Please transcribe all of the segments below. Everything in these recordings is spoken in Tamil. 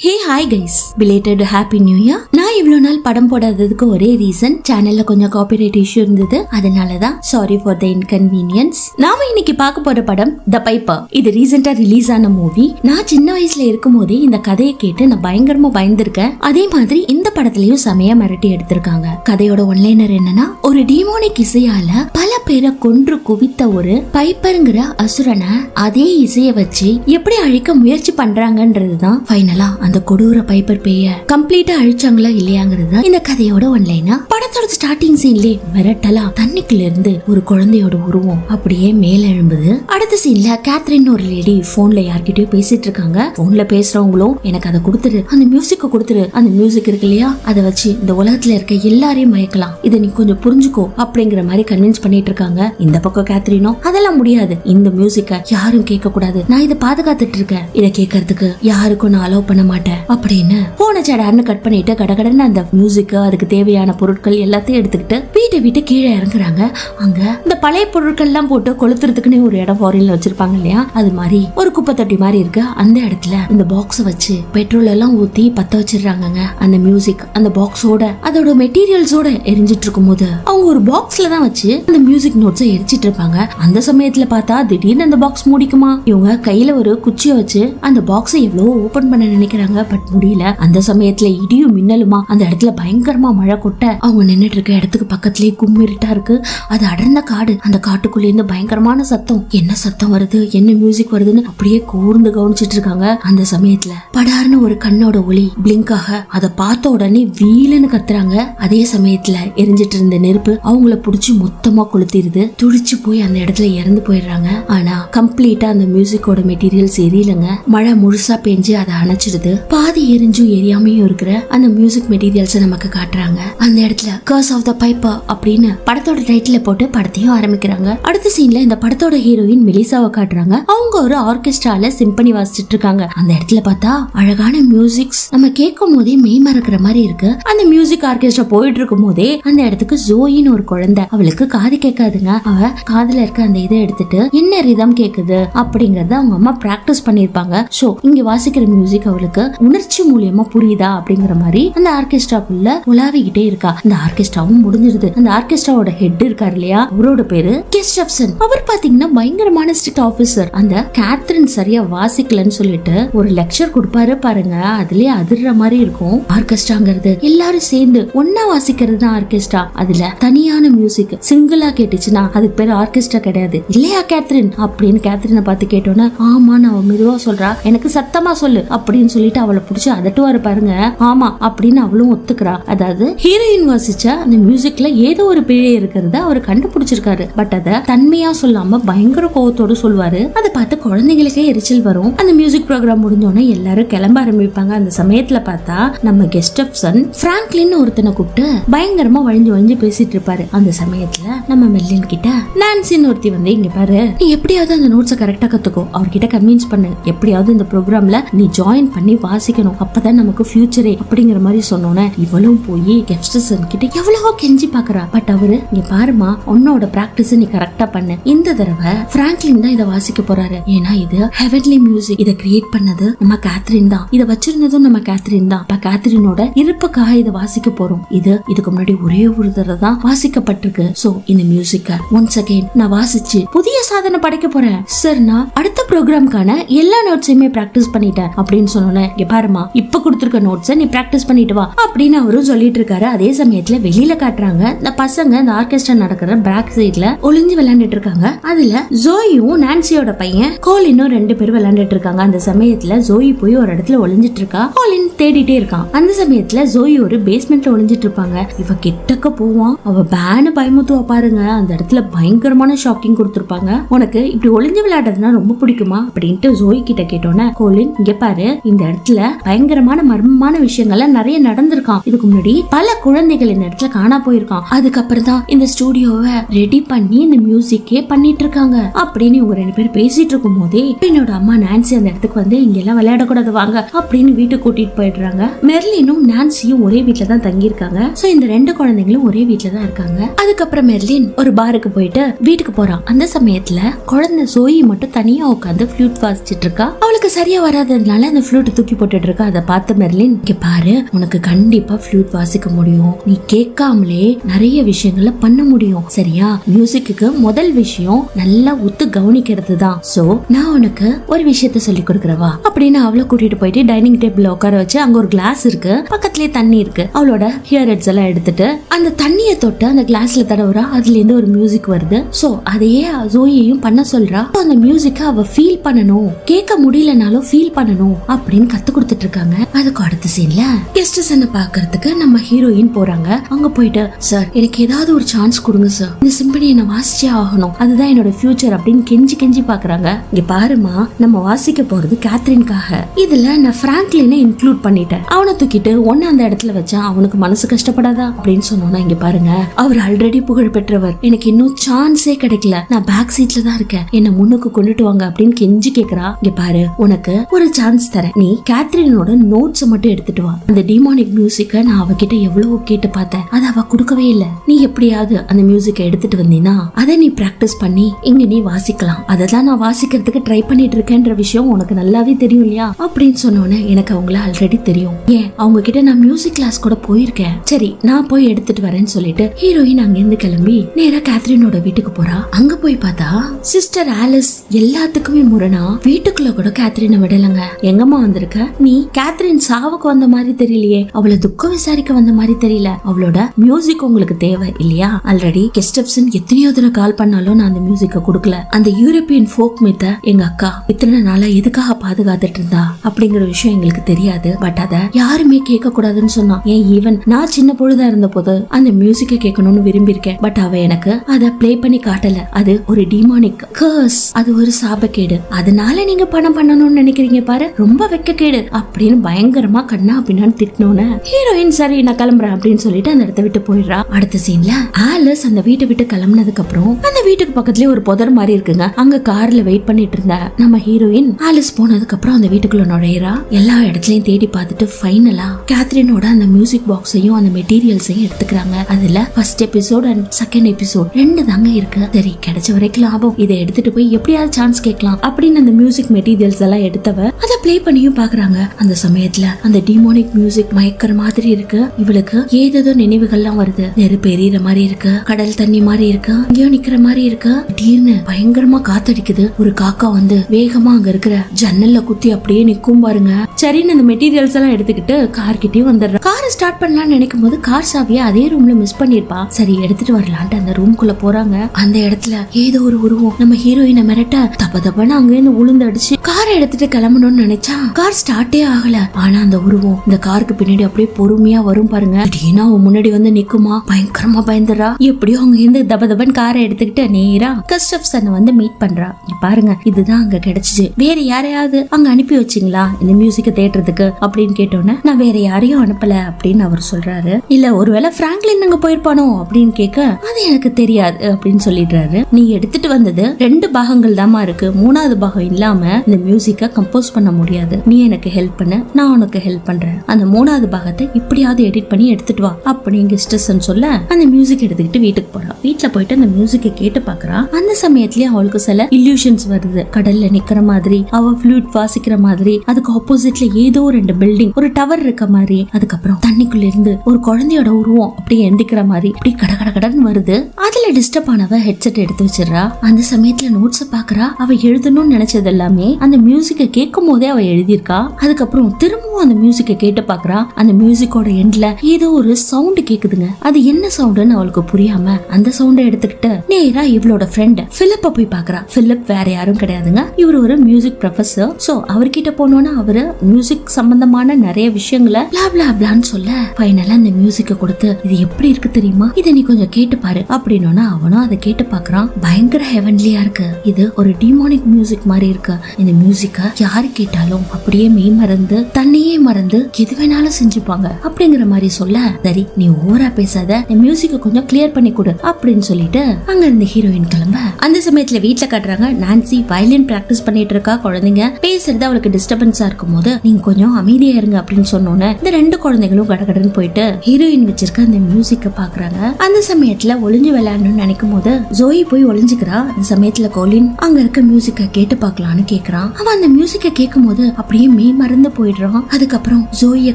Hey hi guys belated happy new year நான் இவ்வளோ நாள் படம் போடாததுக்கு ஒரே ரீசன் சேனல்ல கொஞ்சம் காப்பிரைட் இஷ்யூ இருந்தது. அதனால தான் சாரி ஃபார் த இன்கன்வீனியன்ஸ் நாம இன்னைக்கு பார்க்க போற படம் த பைப்பர் இது ரீசெண்டா ரிலீஸ் ஆன மூவி நான் சின்ன வயசுல இருக்கும் போதே இந்த கதையை கேட்டு நான் பயங்கரமா பயந்துருக்கேன். அதே மாதிரி இந்த படத்துலயும் செமையா மிரட்டி எடுத்திருக்காங்க. கதையோட ஒன்லைனர் என்னன்னா ஒரு டீமோனிக் இசையால பல பேரை கொன்று குவித்த ஒரு பைப்பருங்கிற அசுரனை அதே இசையை வச்சு எப்படி அழிக்க முயற்சி பண்றாங்கன்றதுதான் ஃபைனலா அந்த கொடூர பைப்பர் பேய கம்ப்ளீட்டா அழிச்சாங்களா இல்லையாங்கிறது தான் இந்த கதையோட ஒன்லைனா படத்தோட ஸ்டார்டிங் சீன்லே மிரட்டலா தண்ணிக்குள்ள இருந்து ஒரு குழந்தையோட உருவம் அப்படியே மேல எழும்புது அடுத்த சீன்ல கேத்ரின் ஒரு லேடி போன்ல யார்கிட்டயோ பேசிட்டு இருக்காங்க போன்ல பேசுறவங்களும் எனக்கு அதை கொடுத்துரு. அந்த மியூசிக்க கொடுத்துரு. அந்த மியூசிக் இருக்கு இல்லையா? அதை வச்சு இந்த உலகத்துல இருக்க எல்லாரையும் மயக்கலாம். இதை நீ கொஞ்சம் புரிஞ்சுக்கோ. அப்படிங்கிற மாதிரி கன்வின்ஸ் பண்ணிட்டு இருக்காங்க இந்த பக்கம் கேத்ரினோ அதெல்லாம் முடியாது. இந்த மியூசிக்க யாரும் கேட்க கூடாது நான் இதை பாதுகாத்துட்டு இருக்கேன். இதை கேட்கறதுக்கு யாருக்கும் நான் அலோவ் பண்ண மாட்டேன். அப்படின்னு போன சடார்னு கட் பண்ணிட்டு கடகடன்னு அந்த மியூசிக் அதுக்கு தேவையான பொருட்கள் எல்லாத்தையும் எடுத்துக்கிட்டு வீட்டை விட்டு கீழே இறங்குறாங்க. அங்க இந்த பழைய பொருட்கள் எல்லாம் போட்டு கொளுத்துறதுக்குன்னு ஒரு இடம் ஃபாரின்ல வச்சிருப்பாங்க இல்லையா? அது மாதிரி ஒரு குப்பை தொட்டி மாதிரி இருக்கு. அந்த இடத்துல இந்த பாக்ஸ் வச்சு பெட்ரோல் எல்லாம் ஊத்தி பத்த வச்சிடுறாங்கங்க. அந்த மியூசிக் அந்த பாக்ஸோட அதோட மெட்டீரியல்ஸோட எரிஞ்சிட்டு இருக்கும் போது அவங்க ஒரு பாக்ஸ்ல தான் வச்சு அந்த மியூசிக் நோட்ஸை எரிச்சிட்டு இருப்பாங்க. அந்த சமயத்துல பார்த்தா திடீர்னு அந்த பாக்ஸ் மூடிக்குமா? இவங்க கையில ஒரு குச்சியை வச்சு அந்த பாக்ஸை எவ்வளவு ஓபன் பண்ண நினைக்கிறாங்க. பட் முடியல. அந்த சமயத்துல இடியும் மின்னலுமா அந்த இடத்துல பயங்கரமா மழை கொட்ட அவங்க நின்றுட்டு இருக்க இடத்துக்கு பக்கத்துலயே கும்மிருட்டா இருக்கு. அது அடர்ந்த காடு. அந்த காட்டுக்குள்ள இருந்து பயங்கரமான சத்தம். என்ன சத்தம் வருது? என்ன மியூசிக் வருதுன்னு அப்படியே கூர்ந்து கவனிச்சிட்டு இருக்காங்க அந்த சமயத்துல. படார்னு ஒரு கண்ணோட ஒளி பிளிங்க் ஆக அதை பார்த்த உடனே வீலுன்னு கத்துறாங்க. அதே சமயத்துல எரிஞ்சிட்டு இருந்த நெருப்பு அவங்கள புடிச்சு மொத்தமா கொளுத்திடுது துடிச்சு போய் அந்த இடத்துல இறந்து போயிடுறாங்க. ஆனா கம்ப்ளீட்டா அந்த மியூசிக்கோட மெட்டீரியல்ஸ் எரியலங்க. மழை முழுசா பெஞ்சு அதை அணைச்சிடுது. பாதி எரிஞ்சும் எரியாமையும் இருக்கிற அந்த மியூசிக் மெட்டீரியல்ஸ் நமக்கு காட்டுறாங்க. அந்த இடத்துல கர்ஸ் ஆஃப் த பைப்பா அப்படின்னு படத்தோட டைட்டில் போட்டு படத்தையும் ஆரம்பிக்கிறாங்க. அடுத்த சீன்ல இந்த படத்தோட ஹீரோயின் மெலிசாவை காட்டுறாங்க. அவங்க ஒரு ஆர்கெஸ்ட்ரால சிம்பனி வாசிச்சிட்டு இருக்காங்க. அந்த இடத்துல பார்த்தா அழகான மியூசிக்ஸ் நம்ம கேட்கும் போதே மெய் மறக்கிற மாதிரி இருக்கு. அந்த மியூசிக் ஆர்கெஸ்ட்ரா போயிட்டு இருக்கும் போதே அந்த இடத்துக்கு ஜோயின்னு ஒரு குழந்தை. அவளுக்கு காது கேட்காதுங்க. அவ காதுல இருக்க அந்த இதை எடுத்துட்டு என்ன ரிதம் கேக்குது அப்படிங்கறத அவங்க அம்மா பிராக்டிஸ் பண்ணிருப்பாங்க சோ இங்க வாசிக்கிற மியூசிக் அவளுக்கு உணர்ச்சி மூலியமா புரியுதா அப்படிங்கிற மாதிரி அந்த ஆர்கெஸ்ட்ராக்குள்ள உலாவிக்கிட்டே இருக்கா. அந்த ஆர்கெஸ்ட்ராவும் முடிஞ்சிருது. அந்த ஆர்கெஸ்ட்ராவோட ஹெட் இருக்காரு இல்லையா? அவரோட பேரு கெஸ்டப்சன் அவர் பாத்தீங்கன்னா பயங்கரமான ஸ்ட்ரிக்ட் ஆபீசர் அந்த கேத்ரின் சரியா வாசிக்கலன்னு சொல்லிட்டு ஒரு லெக்சர் கொடுப்பாரு பாருங்க. அதுலயே அதிர்ற மாதிரி இருக்கும். ஆர்கெஸ்ட்ராங்கிறது எல்லாரும் சேர்ந்து ஒன்னா வாசிக்கிறது தான் ஆர்கெஸ்ட்ரா அதுல தனியான மியூசிக் சிங்கிளா கேட்டுச்சுன்னா அதுக்கு பேர் ஆர்கெஸ்ட்ரா கிடையாது. இல்லையா கேத்ரின் அப்படின்னு கேத்ரினை பார்த்து கேட்டோன்னா ஆமா நான் மெதுவா சொல்றா. எனக்கு சத்தமா சொல்லு அப்படின்னு சொல்லி சொல்லிட்டு அவளை பிடிச்சி அதட்டுவாரு பாருங்க. ஆமா அப்படின்னு அவளும் ஒத்துக்கிறா. அதாவது ஹீரோயின் வாசிச்ச அந்த மியூசிக்ல ஏதோ ஒரு பிழை இருக்கிறத அவர் கண்டுபிடிச்சிருக்காரு. பட் அதை தன்மையா சொல்லாம பயங்கர கோவத்தோட சொல்லுவாரு அதை பார்த்து குழந்தைங்களுக்கே எரிச்சல் வரும். அந்த மியூசிக் ப்ரோக்ராம் முடிஞ்சோடனே எல்லாரும் கிளம்ப ஆரம்பிப்பாங்க. அந்த சமயத்துல பார்த்தா நம்ம கெஸ்ட் சன் பிராங்க்லின் ஒருத்தனை கூப்பிட்டு பயங்கரமா வழிஞ்சு வழிஞ்சு பேசிட்டு இருப்பாரு. அந்த சமயத்துல நம்ம மெல்லின் கிட்ட நான்சின்னு ஒருத்தி வந்து இங்க பாரு. நீ எப்படியாவது அந்த நோட்ஸை கரெக்டா கத்துக்கோ. அவர்கிட்ட கன்வின்ஸ் பண்ணு. எப்படியாவது இந்த ப்ரோக்ராம்ல நீ ஜாயின் பண்ணி வாசிக்கணும். அப்பதான் நமக்கு ஃபியூச்சரே அப்படிங்கிற மாதிரி சொன்னோன்னே இவளும் போய் கெஸ்டசன் கிட்ட எவ்வளவோ கெஞ்சி பாக்குறா. பட் அவரு இங்க பாருமா உன்னோட பிராக்டிஸ் நீ கரெக்டா பண்ணு. இந்த தடவை பிராங்க்லின் தான் இதை வாசிக்க போறாரு. ஏன்னா இது ஹெவன்லி மியூசிக் இதை கிரியேட் பண்ணது நம்ம கேத்ரின் தான். இதை வச்சிருந்ததும் நம்ம கேத்ரின் தான். இப்ப கேத்ரினோட இருப்புக்காக இதை வாசிக்க போறோம். இது இதுக்கு முன்னாடி ஒரே ஒரு தடவை தான் வாசிக்கப்பட்டிருக்கு. சோ இந்த மியூசிக்க ஒன்ஸ் அகைன் நான் வாசிச்சு புதிய சாதனை படைக்க போறேன். சார் நான் அடுத்த ப்ரோக்ராம்க்கான எல்லா நோட்ஸையுமே பிராக்டிஸ் பண்ணிட்டேன் அப்படின்னு சொன்னோன்னே இங்க பாருமா இப்ப கொடுத்துருக்க நோட்ஸை நீ பிராக்டிஸ் பண்ணிட்டு வா அப்படின்னு அவரும் சொல்லிட்டு இருக்காரு. அதே சமயத்துல வெளியில காட்டுறாங்க. இந்த பசங்க இந்த ஆர்கெஸ்ட்ரா நடக்கிற பேக் சைட்ல ஒளிஞ்சு விளையாண்டுட்டு இருக்காங்க. அதுல ஜோயும் நான்சியோட பையன் கோலினும் ரெண்டு பேரும் விளையாண்டுட்டு இருக்காங்க. அந்த சமயத்துல ஜோயி போய் ஒரு இடத்துல ஒளிஞ்சிட்டு இருக்கா. கோலின் தேடிட்டே இருக்கான். அந்த சமயத்துல ஜோயி ஒரு பேஸ்மெண்ட்ல ஒளிஞ்சிட்டு இருப்பாங்க. இவ கிட்டக்க போவான். அவ பேனு பயமுத்துவா பாருங்க. அந்த இடத்துல பயங்கரமான ஷாக்கிங் கொடுத்துருப்பாங்க. உனக்கு இப்படி ஒளிஞ்சு விளையாடுறதுனா ரொம்ப பிடிக்குமா? அப்படின்ட்டு ஜோயி கிட்ட கேட்டோன்னே கோலின் இங்க பாரு. இந்த இடத்துல பயங்கரமான மர்மமான விஷயங்கள்லாம் நிறைய நடந்திருக்கான் இதுக்கு முன்னாடி பல குழந்தைகள் இந்த இடத்துல காணா போயிருக்கான் அதுக்கப்புறம் தான் இந்த ஸ்டூடியோவை ரெடி பண்ணி இந்த மியூசிக்கே பண்ணிட்டு இருக்காங்க அப்படின்னு இவங்க ரெண்டு பேரும் பேசிட்டு இருக்கும் போதே என்னோட அம்மா நான்சி அந்த இடத்துக்கு வந்து இங்க எல்லாம் விளையாடக்கூடாது வாங்க அப்படின்னு வீட்டுக்கு கூட்டிட்டு போயிடுறாங்க. மெர்லினும் நான்சியும் ஒரே வீட்டுல தான் தங்கியிருக்காங்க. சோ இந்த ரெண்டு குழந்தைங்களும் ஒரே வீட்டுல தான் இருக்காங்க. அதுக்கப்புறம் மெர்லின் ஒரு பாருக்கு போயிட்டு வீட்டுக்கு போறான். அந்த சமயத்துல குழந்தை சோயி மட்டும் தனியா உட்காந்து ஃபிளூட் வாசிச்சிட்டு இருக்கா. அவளுக்கு சரியா வராததுனால அந்த ஃபிளூட் தூக்கி போட்டுட்டு இருக்க அதை பார்த்த மெர்லின் இங்க பாரு உனக்கு கண்டிப்பா ஃப்ளூட் வாசிக்க முடியும். நீ கேட்காமலே நிறைய விஷயங்களை பண்ண முடியும் சரியா? மியூசிக்கு முதல் விஷயம் நல்லா ஒத்து கவனிக்கிறது தான். சோ நான் உனக்கு ஒரு விஷயத்த சொல்லி கொடுக்குறவா அப்படின்னு அவளை கூட்டிட்டு போயிட்டு டைனிங் டேபிள் உட்கார வச்சு அங்க ஒரு கிளாஸ் இருக்கு பக்கத்துலயே தண்ணி இருக்கு. அவளோட ஹியர் ஹெட்ஸ் எல்லாம் எடுத்துட்டு அந்த தண்ணியை தொட்டு அந்த கிளாஸ்ல தடவுறா அதுல இருந்து ஒரு மியூசிக் வருது. சோ அதையே ஜோயையும் பண்ண சொல்றா. அந்த மியூசிக்க அவ ஃபீல் பண்ணணும். கேட்க முடியலனாலும் ஃபீல் பண்ணணும் அப்படின்னு கத்து கொடுத்துட்டு இருக்காங்க அதுக்கு அடுத்த சீன்ல கெஸ்டஸ் பாக்குறதுக்கு நம்ம ஹீரோயின் போறாங்க. அங்க போயிட்டு சார் எனக்கு ஏதாவது ஒரு சான்ஸ் கொடுங்க சார் இந்த சிம்பனி என்ன வாசிச்சே ஆகணும். அதுதான் என்னோட ஃபியூச்சர் அப்படின்னு கெஞ்சி கெஞ்சி பாக்குறாங்க இங்க பாருமா நம்ம வாசிக்க போறது கேத்ரின்காக இதுல நான் பிராங்க்லினை இன்க்ளூட் பண்ணிட்டேன். அவனை தூக்கிட்டு ஒன்னு அந்த இடத்துல வச்சா அவனுக்கு மனசு கஷ்டப்படாதா? அப்படின்னு சொன்னோம்னா இங்க பாருங்க. அவர் ஆல்ரெடி புகழ் பெற்றவர். எனக்கு இன்னும் சான்ஸே கிடைக்கல. நான் பேக் சீட்ல தான் இருக்கேன். என்ன முன்னுக்கு கொண்டுட்டு வாங்க அப்படின்னு கெஞ்சி கேக்குறா. இங்க பாரு உனக்கு ஒரு சான்ஸ் தரேன். நீ கேத்ரினோட நோட்ஸ் மட்டும் எடுத்துட்டு வா. அந்த டிமானிக் மியூசிக்க நான் அவகிட்ட எவ்வளவோ கேட்டு பார்த்தேன். அதை அவ கொடுக்கவே இல்ல. நீ எப்படியாவது அந்த மியூசிக்கை எடுத்துட்டு வந்தீங்கன்னா அதை நீ பிராக்டிஸ் பண்ணி இங்க நீ வாசிக்கலாம். அதை தான் நான் வாசிக்கிறதுக்கு ட்ரை பண்ணிட்டு இருக்கேன்ற விஷயம் உனக்கு நல்லாவே தெரியும் இல்லையா? அப்படின்னு சொன்னோன்னே எனக்கு அவங்கள ஆல்ரெடி தெரியும். ஏன்? அவங்க கிட்ட நான் மியூசிக் கிளாஸ் கூட போயிருக்கேன். சரி நான் போய் எடுத்துட்டு வரேன்னு சொல்லிட்டு ஹீரோயின் அங்கிருந்து கிளம்பி நேரா கேத்ரினோட வீட்டுக்கு போறா. அங்க போய் பார்த்தா சிஸ்டர் ஆலிஸ் எல்லாத்துக்குமே முரணா வீட்டுக்குள்ள கூட கேத்ரினை விடலங்க. எங்கம்மா வந்திருக்க? நீ கேத்ரின் சாவுக்கு வந்த மாதிரி தெரியலையே. அவளை துக்கம் விசாரிக்க வந்த மாதிரி தெரியல. அவளோட மியூசிக் உங்களுக்கு தேவை இல்லையா? ஆல்ரெடி கெஸ்டப்சன் எத்தனையோ தடவை கால் பண்ணாலும் நான் அந்த மியூசிக்க கொடுக்கல. அந்த யூரோப்பியன் ஃபோக் மித்த எங்க அக்கா இத்தனை நாளா எதுக்காக பாதுகாத்துட்டு இருந்தா? அப்படிங்கிற விஷயம் எங்களுக்கு தெரியாது. பட் அத யாருமே கேட்க கூடாதுன்னு சொன்னா ஏன் ஈவன் நான் சின்ன பொழுதா இருந்த போது அந்த மியூசிக்க கேட்கணும்னு விரும்பி இருக்கேன் பட் அவ எனக்கு அதை ப்ளே பண்ணி காட்டல. அது ஒரு டிமானிக் கர்ஸ் அது ஒரு சாபக்கேடு. அதனால நீங்க பணம் பண்ணணும்னு நினைக்கிறீங்க பாரு. ரொம்ப வெக்கட் வெக்கக்கேடு அப்படின்னு பயங்கரமா கண்ணா அப்படின்னு திட்டினோன்னு ஹீரோயின் சரி நான் கிளம்புறேன் அப்படின்னு சொல்லிட்டு அந்த இடத்த விட்டு போயிடுறா. அடுத்த சீன்ல ஆலிஸ் அந்த வீட்டை விட்டு கிளம்புனதுக்கு அப்புறம் அந்த வீட்டுக்கு பக்கத்துலயே ஒரு புதர் மாதிரி இருக்குங்க. அங்க கார்ல வெயிட் பண்ணிட்டு இருந்த நம்ம ஹீரோயின் ஆலிஸ் போனதுக்கு அப்புறம் அந்த வீட்டுக்குள்ள நுழையிறா. எல்லா இடத்துலயும் தேடி பார்த்துட்டு ஃபைனலா கேத்ரினோட அந்த மியூசிக் பாக்ஸையும் அந்த மெட்டீரியல்ஸையும் எடுத்துக்கிறாங்க. அதுல first episode and second episode ரெண்டு தாங்க இருக்கு. சரி கிடைச்ச வரைக்கும் லாபம். இதை எடுத்துட்டு போய் எப்படியாவது சான்ஸ் கேட்கலாம் அப்படின்னு அந்த மியூசிக் மெட்டீரியல்ஸ் எல்லாம் எடுத்தவ அதை ப்ளே பண்ணியும் பாக்குறாங்க. அந்த சமயத்துல அந்த டிமோனிக் மியூசிக் மயக்கிற மாதிரி இருக்கு. இவளுக்கு ஏதேதோ நினைவுகள்லாம் வருது. நெருப்பு எரியற மாதிரி இருக்கு. கடல் தண்ணி மாதிரி இருக்கு. இங்கேயோ நிக்கிற மாதிரி இருக்கு. திடீர்னு பயங்கரமா காத்தடிக்குது. ஒரு காக்கா வந்து வேகமா அங்க இருக்கிற ஜன்னல்ல குத்தி அப்படியே நிக்கும் பாருங்க. சரின்னு அந்த மெட்டீரியல்ஸ் எல்லாம் எடுத்துக்கிட்டு கார் கிட்டயும் வந்துடுறா. காரை ஸ்டார்ட் பண்ணலாம்னு நினைக்கும் போது கார் சாவியை அதே ரூம்ல மிஸ் பண்ணிருப்பா. சரி எடுத்துட்டு வரலான்ட்டு அந்த ரூம்குள்ள போறாங்க. அந்த இடத்துல ஏதோ ஒரு உருவம். நம்ம ஹீரோயினை மிரட்ட தப்ப தப்பன்னு அங்கிருந்து உளுந்து அடிச்சு காரை எடுத்துட்டு கிளம்பணும்னு நினைச்சா கார் ஸ்டார்ட்டே ஆகல. ஆனா அந்த உருவம் இந்த காருக்கு பின்னாடி அப்படியே பொறுமையா வரும் பாருங்க. திடீர்னு அவன் முன்னாடி வந்து நிக்குமா? பயங்கரமா பயந்துறா எப்படியோ அங்க இருந்து தப தபன் காரை எடுத்துக்கிட்டு நேரா கஸ்டப்சன் வந்து மீட் பண்றா. பாருங்க இதுதான் அங்க கிடைச்சிச்சு. வேற யாரையாவது அங்க அனுப்பி வச்சீங்களா? இந்த மியூசிக்க தேடுறதுக்கு அப்படின்னு கேட்டோன்னே நான் வேற யாரையும் அனுப்பல அப்படின்னு அவர் சொல்றாரு. இல்ல ஒருவேளை பிராங்க்லின் அங்க போயிருப்பானோ அப்படின்னு கேட்க அது எனக்கு தெரியாது அப்படின்னு சொல்லிடுறாரு. நீ எடுத்துட்டு வந்தது ரெண்டு பாகங்கள் தாமா இருக்கு. மூணாவது பாகம் இல்லாம இந்த மியூசிக்க கம்போஸ் பண்ண முடியாது. நீ எனக்கு ஹெல்ப் பண்ண நான் உனக்கு ஹெல்ப் பண்றேன். அந்த மூணாவது பாகத்தை இப்படியாவது எடிட் பண்ணி எடுத்துட்டு வா. அப்படின்னு கெஸ்டர்ஸ்ன்னு சொல்ல அந்த மியூசிக் எடுத்துக்கிட்டு வீட்டுக்கு போறா. வீட்டுல போயிட்டு அந்த மியூசிக்கை கேட்டு பாக்குறா. அந்த சமயத்திலயே அவளுக்கு சில இல்யூஷன்ஸ் வருது. கடல்ல நிக்கிற மாதிரி அவ ஃப்ளூட் வாசிக்கிற மாதிரி அதுக்கு ஆப்போசிட்ல ஏதோ ரெண்டு பில்டிங் ஒரு டவர் இருக்க மாதிரி அதுக்கப்புறம் தண்ணிக்குள்ள இருந்து ஒரு குழந்தையோட உருவம் அப்படியே எந்திக்கிற மாதிரி இப்படி கட கட கடன் வருது. அதுல டிஸ்டர்ப் ஆனவ ஹெட்செட் எடுத்து வச்சிடுறா. அந்த சமயத்துல நோட்ஸ் பாக்குறா. அவ எழுதணும்னு நினைச்சது எல்லாமே அந்த மியூசிக்கை கேட்கும் போதே அவ எழுதியிருக்கா. அதுக்கப்புறம் திரும்பவும் அந்த மியூசிக்கை கேட்டு பார்க்குறா. அந்த மியூசிக்கோட எண்ட்ல ஏதோ ஒரு சவுண்டு கேட்குதுங்க அது என்ன சவுண்டுன்னு அவளுக்கு புரியாம அந்த சவுண்டை எடுத்துக்கிட்டு நேரா இவளோட ஃப்ரெண்ட் பிலிப்ப போய் பார்க்குறா. பிலிப் வேற யாரும் கிடையாதுங்க. இவர் ஒரு மியூசிக் ப்ரொஃபசர் ஸோ அவர்கிட்ட போனோன்னா அவரு மியூசிக் சம்பந்தமான நிறைய விஷயங்களை பிளா பிளா பிளான்னு சொல்ல ஃபைனலா அந்த மியூசிக்கை கொடுத்து இது எப்படி இருக்கு தெரியுமா? இதை நீ கொஞ்சம் கேட்டு பாரு. அப்படின்னா அவனும் அதை கேட்டு பாக்குறான் பயங்கர ஹெவன்லியா இருக்கு. இது ஒரு டிமானிக் மியூசிக் மாதிரி இருக்கு. இந்த மியூசிக்கை யாரு கேட்டாலும் அப்படியே மெய் மறந்து தன்னையே மறந்து எது வேணாலும் செஞ்சுப்பாங்க. அப்படிங்கிற மாதிரி சொல்ல சரி நீ ஓவரா பேசாத. என் மியூசிக்க கொஞ்சம் கிளியர் பண்ணி கொடு. அப்படின்னு சொல்லிட்டு அங்க இருந்து ஹீரோயின் கிளம்ப. அந்த சமயத்துல வீட்டுல காட்டுறாங்க நான்சி வயலின் பிராக்டிஸ் பண்ணிட்டு இருக்கா குழந்தைங்க? பேசுறது அவளுக்கு டிஸ்டர்பன்ஸா இருக்கும் போது நீங்க கொஞ்சம் அமைதியா இருங்க அப்படின்னு சொன்னோன்னு இந்த ரெண்டு குழந்தைகளும் கடகடன்னு போயிட்டு ஹீரோயின் வச்சிருக்க அந்த மியூசிக்க பாக்குறாங்க. அந்த சமயத்துல ஒளிஞ்சு விளையாடணும்னு நினைக்கும் போது ஜோயி போய் ஒளிஞ்சுக்கிறா. அந்த சமயத்துல கோலின் அங்க இருக்க மியூசிக்க கேட்டு பார்க்கலான்னு கேக்குறான். அவன் அந்த மியூசிக்க கேட்கும் போது அப்படியே எல்லாமே மறந்து போயிடுறான். அதுக்கப்புறம் ஜோயிய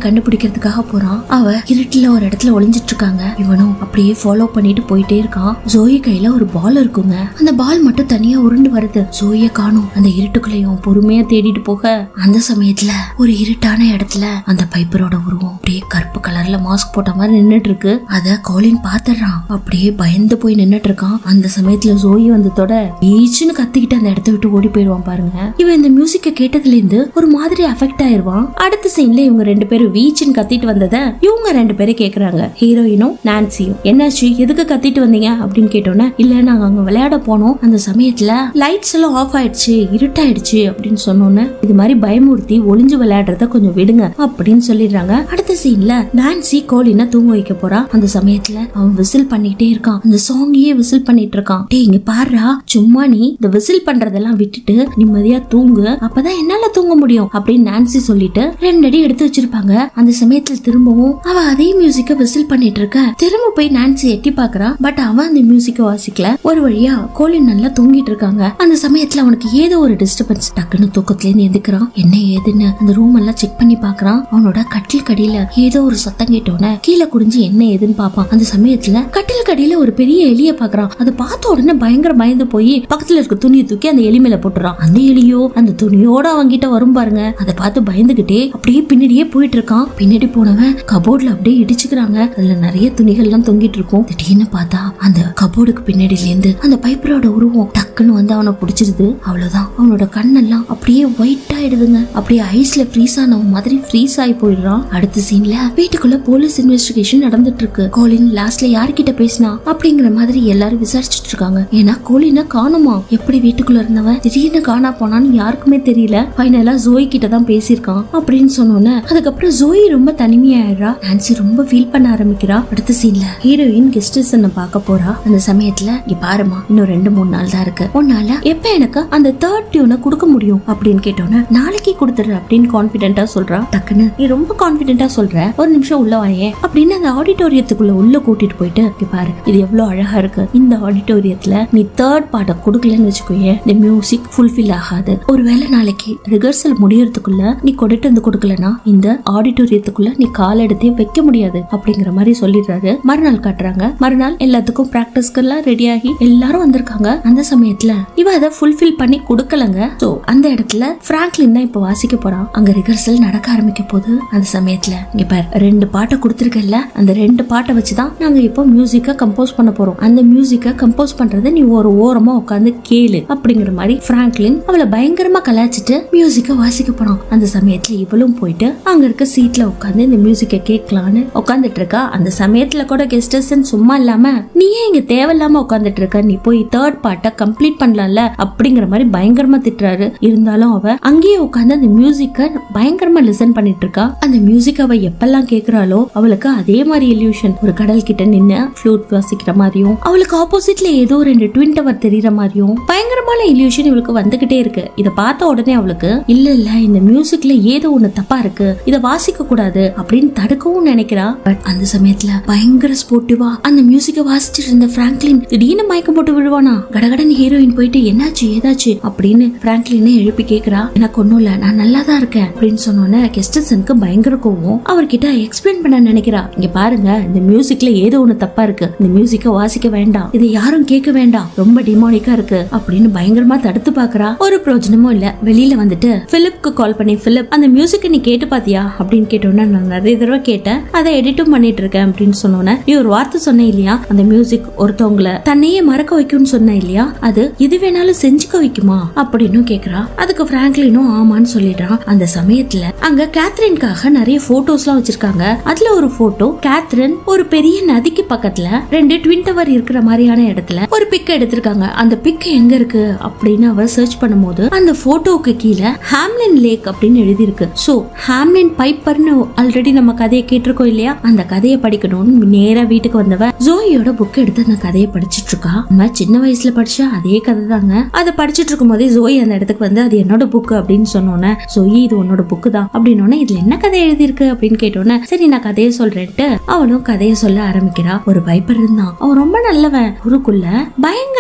கண்டுபிடிக்கிறதுக்காக போறான். அவ இருட்டுல ஒரு இடத்துல ஒளிஞ்சிட்டு இருக்காங்க இவனும் அப்படியே ஃபாலோ பண்ணிட்டு போயிட்டே இருக்கான். ஜோயி கையில ஒரு பால் இருக்குங்க. அந்த பால் மட்டும் தனியா உருண்டு வருது. ஜோய காணும். அந்த இருட்டுக்குள்ளேயும் பொறுமையா தேடிட்டு போக. அந்த சமயத்துல ஒரு இருட்டான இடத்துல அந்த பைப்பரோட உருவம் அப்படியே கருப்பு கலர்ல மாஸ்க் போட்ட மாதிரி நின்னுட்டு இருக்கு அத கோலின் பாத்துறான் அப்படியே பயந்து போய் நின்னுட்டு இருக்கான் அந்த சமயத்துல ஜோயி வந்து தொட ஈச்சுன்னு கத்திக்கிட்டு அந்த இடத்த விட்டு ஓடி போயிடுவான் பாருங்க. இவன் இந்த மியூசிக்க கேட்டதுல இருந்து ஒரு மாதிரி அஃபெக்ட் ஆயிருவான். அடுத்த சீன்ல இவங்க ரெண்டு பேரும் வீச்சுன்னு கத்திட்டு வந்தத இவங்க ரெண்டு பேரும் கேக்குறாங்க. ஹீரோயினும் நான்சியும் என்னாச்சு? எதுக்கு கத்திட்டு வந்தீங்க? அப்படின்னு கேட்டோன்னே இல்ல நாங்க அங்க விளையாட போனோம். அந்த சமயத்துல லைட்ஸ் எல்லாம் ஆஃப் ஆயிடுச்சு இருட்டாயிடுச்சு. அப்படின்னு சொன்னோன்னே இது மாதிரி பயமுறுத்தி ஒளிஞ்சு விளையாடுறத கொஞ்சம் விடுங்க. அப்படின்னு சொல்லிடுறாங்க. அடுத்த சீன்ல நான்சி கோலின தூங்க வைக்க போறா. அந்த சமயத்துல அவன் விசில் பண்ணிட்டே இருக்கான். அந்த சாங்கையே விசில் பண்ணிட்டு இருக்கான். டேய் இங்க பாருடா. சும்மா நீ இந்த விசில் பண்றதெல்லாம் விட்டுட்டு நிம்மதியா தூங்கு. அப்பதான் என்னால தூங்க முடியும். அப்படி அப்படின்னு நான்சி சொல்லிட்டு ரெண்டு அடி எடுத்து வச்சிருப்பாங்க. அந்த சமயத்துல திரும்பவும் அவ அதே மியூசிக்க விசில் பண்ணிட்டு இருக்க. திரும்ப போய் நான்சி எட்டி பாக்குறா. பட் அவன் அந்த மியூசிக்க வாசிக்கல. ஒரு வழியா கோலின் நல்லா தூங்கிட்டு இருக்காங்க. அந்த சமயத்துல அவனுக்கு ஏதோ ஒரு டிஸ்டர்பன்ஸ் டக்குன்னு தூக்கத்துல இருந்து எந்திக்கிறான் என்ன ஏதுன்னு அந்த ரூம் எல்லாம் செக் பண்ணி பாக்குறான். அவனோட கட்டில் கடியில ஏதோ ஒரு சத்தம் கேட்டோன்னே கீழே குடிஞ்சு என்ன ஏதுன்னு பாப்பான் அந்த சமயத்துல கட்டில் கடியில ஒரு பெரிய எலிய பாக்குறான். அதை பார்த்த உடனே பயங்கர பயந்து போய் பக்கத்துல இருக்க துணியை தூக்கி அந்த எலி மேல போட்டுறான். அந்த எலியோ அந்த துணியோட அவன்கிட்ட வரும் பாருங்க. அதை பார்த்து பயந்துகிட்டே அப்படியே பின்னாடியே போயிட்டு இருக்கான் பின்னாடி போனவன் கபோர்ட்ல அப்படியே இடிச்சுக்கிறாங்க. அதுல நிறைய துணிகள் எல்லாம் தொங்கிட்டு இருக்கும். திடீர்னு பார்த்தா அந்த கபோர்டுக்கு பின்னாடில இருந்து அந்த பைப்பரோட உருவம் டக்குன்னு வந்து அவனை பிடிச்சிருது. அவ்வளவுதான். அவனோட கண்ணெல்லாம் அப்படியே ஒயிட் ஆயிடுதுங்க. அப்படியே ஐஸ்ல ஃப்ரீஸ் ஆனவன் மாதிரி ஃப்ரீஸ் ஆகி போயிடுறான். அடுத்த சீன்ல வீட்டுக்குள்ள போலீஸ் இன்வெஸ்டிகேஷன் நடந்துட்டு இருக்கு கோலின் லாஸ்ட்ல யார்கிட்ட பேசினா அப்படிங்கிற மாதிரி எல்லாரும் விசாரிச்சுட்டு இருக்காங்க. ஏன்னா கோலின காணுமா? எப்படி வீட்டுக்குள்ள இருந்தவன்? திடீர்னு காணா போனான்னு யாருக்குமே தெரியல. ஃபைனலா ஜோய் கிட்ட தான் பேசியிருக்கான் அப்படின்னு சொன்னோன்னே அதுக்கப்புறம் ஜோயி ரொம்ப தனிமையாயிடுறா. நான்சி ரொம்ப ஃபீல் பண்ண ஆரம்பிக்கிறா. அடுத்த சீன்ல ஹீரோயின் கெஸ்டஸ் பார்க்க போறா. அந்த சமயத்துல இங்க பாருமா இன்னும் ரெண்டு மூணு நாள் தான் இருக்கு. உன்னால எப்ப எனக்கு அந்த தேர்ட் டியூனை கொடுக்க முடியும்? அப்படின்னு கேட்டோன்னே நாளைக்கு கொடுத்துரு அப்படின்னு கான்பிடென்ட்டா சொல்றா. டக்குன்னு நீ ரொம்ப கான்பிடென்ட்டா சொல்ற. ஒரு நிமிஷம் உள்ள வாயே அப்படின்னு அந்த ஆடிட்டோரியத்துக்குள்ள உள்ள கூட்டிட்டு போயிட்டு இங்க பாரு இது எவ்வளவு அழகா இருக்கு. இந்த ஆடிட்டோரியத்துல நீ தேர்ட் பாட்டை கொடுக்கலன்னு வச்சுக்கோயேன் இந்த மியூசிக் ஃபுல்ஃபில் ஆகாது. ஒருவேளை நாளைக்கு ரிஹர்சல் முடியறதுக்குள்ள நீ கொண்டுட்டு வந்து கொடுக்கலனா இந்த ஆடிட்டோரியத்துக்குள்ள நீ கால் எடுத்தே வைக்க முடியாது அப்படிங்கிற மாதிரி சொல்லிடுறாரு. மறுநாள் காட்டுறாங்க. மறுநாள் எல்லாத்துக்கும் பிராக்டிஸ்க்கெல்லாம் ரெடி ஆகி எல்லாரும் வந்திருக்காங்க. அந்த சமயத்துல இவ அதை ஃபுல்ஃபில் பண்ணி கொடுக்கலங்க. சோ அந்த இடத்துல பிராங்க்லின் தான் இப்ப வாசிக்க போறான். அங்க ரிஹர்சல் நடக்க ஆரம்பிக்க போது அந்த சமயத்துல இங்க பாரு ரெண்டு பாட்டை கொடுத்துருக்கல அந்த ரெண்டு பாட்டை வச்சுதான் நாங்க இப்போ மியூசிக்க கம்போஸ் பண்ண போறோம். அந்த மியூசிக்க கம்போஸ் பண்றதை நீ ஒரு ஓரமா உட்காந்து கேளு அப்படிங்கிற மாதிரி பிராங்க்லின் அவளை பயங்கரமா கலாய்ச்சிட்டு மியூசிக்க வாசிக்க போறான். அந்த சமயத்துல இவளும் போயிட்டு அங்க இருக்க சீட்ல உட்காந்து இந்த மியூசிக்க கேட்கலான்னு உட்காந்துட்டு இருக்கா. அந்த சமயத்துல கூட கெஸ்டர்ஸ் சும்மா இல்லாம நீ ஏன் இங்க தேவையில்லாம உட்காந்துட்டு இருக்க? நீ போய் தேர்ட் பார்ட்டை கம்ப்ளீட் பண்ணலாம்ல? அப்படிங்கிற மாதிரி பயங்கரமா திட்டுறாரு. இருந்தாலும் அவ அங்கேயே உட்காந்து அந்த மியூசிக்க பயங்கரமா லிசன் பண்ணிட்டு இருக்கா. அந்த மியூசிக் அவ எப்பெல்லாம் கேக்குறாளோ அவளுக்கு அதே மாதிரி இல்யூஷன் ஒரு கடல் கிட்ட நின்னு ஃப்ளூட் வாசிக்கிற மாதிரியும் அவளுக்கு ஆப்போசிட்ல ஏதோ ரெண்டு ட்வின் டவர் தெரியற மாதிரியும் பயங்கரமான இல்யூஷன் இவளுக்கு வந்துகிட்டே இருக்கு. இதை பார்த்த உடனே அவளுக்கு இல்ல இல்ல இந்த மியூசிக்ல ஏதோ ஒண்ணு தப்பா இருக்கு. இத வாசிக்க கூடாது அப்படின்னு தடுக்கவும் நினைக்கிறா. பட் அந்த சமயத்துல பயங்கர ஸ்போர்ட்டிவா அந்த மியூசிக்க வாசிச்சிட்டு இருந்த பிராங்க்லின் திடீர்னு மயக்கம் போட்டு விழுவானா? கடகடன் ஹீரோயின் போயிட்டு என்னாச்சு ஏதாச்சு? அப்படின்னு பிராங்க்லினை எழுப்பி கேக்குறா. எனக்கு ஒண்ணும் இல்ல நான் நல்லா தான் இருக்கேன். அப்படின்னு சொன்னோன்னே கெஸ்டன்சனுக்கு பயங்கர கோவம். அவர்கிட்ட எக்ஸ்பிளைன் பண்ண நினைக்கிறா. இங்க பாருங்க இந்த மியூசிக்ல ஏதோ ஒண்ணு தப்பா இருக்கு. இந்த மியூசிக்க வாசிக்க வேண்டாம். இதை யாரும் கேட்க வேண்டாம். ரொம்ப டிமானிக்கா இருக்கு. அப்படின்னு பயங்கரமா தடுத்து பாக்குறா ஒரு பிரயோஜனமும் இல்ல. வெளியில வந்துட்டு பிலிப்க்கு கால் பண்ணி ஃபிலிப் அந்த மியூசிக் நீ கேட்டு பாத்தியா? அப்படின்னு கேட்டோன்னே நான் நிறைய தடவை கேட்டேன். அதை எடிட்டும் பண்ணிட்டு இருக்கேன் அப்படின்னு சொன்னோன்னே நீ ஒரு வார்த்தை சொன்ன இல்லையா? அந்த மியூசிக் ஒருத்தவங்களை தன்னையே மறக்க வைக்கும்னு சொன்ன இல்லையா? அது எது வேணாலும் செஞ்சுக்க வைக்குமா? அப்படின்னு கேக்குறா. அதுக்கு பிராங்க்லினும் ஆமான்னு சொல்லிடுறான் அந்த சமயத்துல அங்க கேத்ரின்காக நிறைய போட்டோஸ்லாம் வச்சிருக்காங்க. அதுல ஒரு போட்டோ கேத்ரின் ஒரு பெரிய நதிக்கு பக்கத்துல ரெண்டு ட்வின் டவர் இருக்கிற மாதிரியான இடத்துல ஒரு பிக் எடுத்திருக்காங்க. அந்த பிக் எங்க இருக்கு? அப்படின்னு அவ சர்ச் பண்ணும்போது அந்த போட்டோவுக்கு கீழே ஹாம்லின் லேக் அப்படின்னு எழுதியிருக்கு. ஸோ ஹாம்லின் பைப்பர்னு ஆல்ரெடி நம்ம கதையை கேட்டிருக்கோம் இல்லையா? அந்த கதையை படிக்கணும்னு நேராக வீட்டுக்கு வந்தவ ஜோயியோட புக் எடுத்து அந்த கதையை படிச்சுட்டு இருக்கா. நம்ம சின்ன வயசுல படிச்ச அதே கதை தாங்க அதை படிச்சிட்டு இருக்கும் போதே ஜோய் அந்த இடத்துக்கு வந்து அது என்னோட புக் அப்படின்னு சொன்னோன்னே ஜோயி இது உன்னோட புக்கு தான். அப்படின்னோடனே இதுல என்ன கதை எழுதியிருக்கு? அப்படின்னு கேட்டோன்னே சரி நான் கதையை சொல்றேன்ட்டு அவளும் கதையை சொல்ல ஆரம்பிக்கிறான் ஒரு பைப்பர் இருந்தான். அவன் ரொம்ப நல்லவன். ஊருக்குள்ள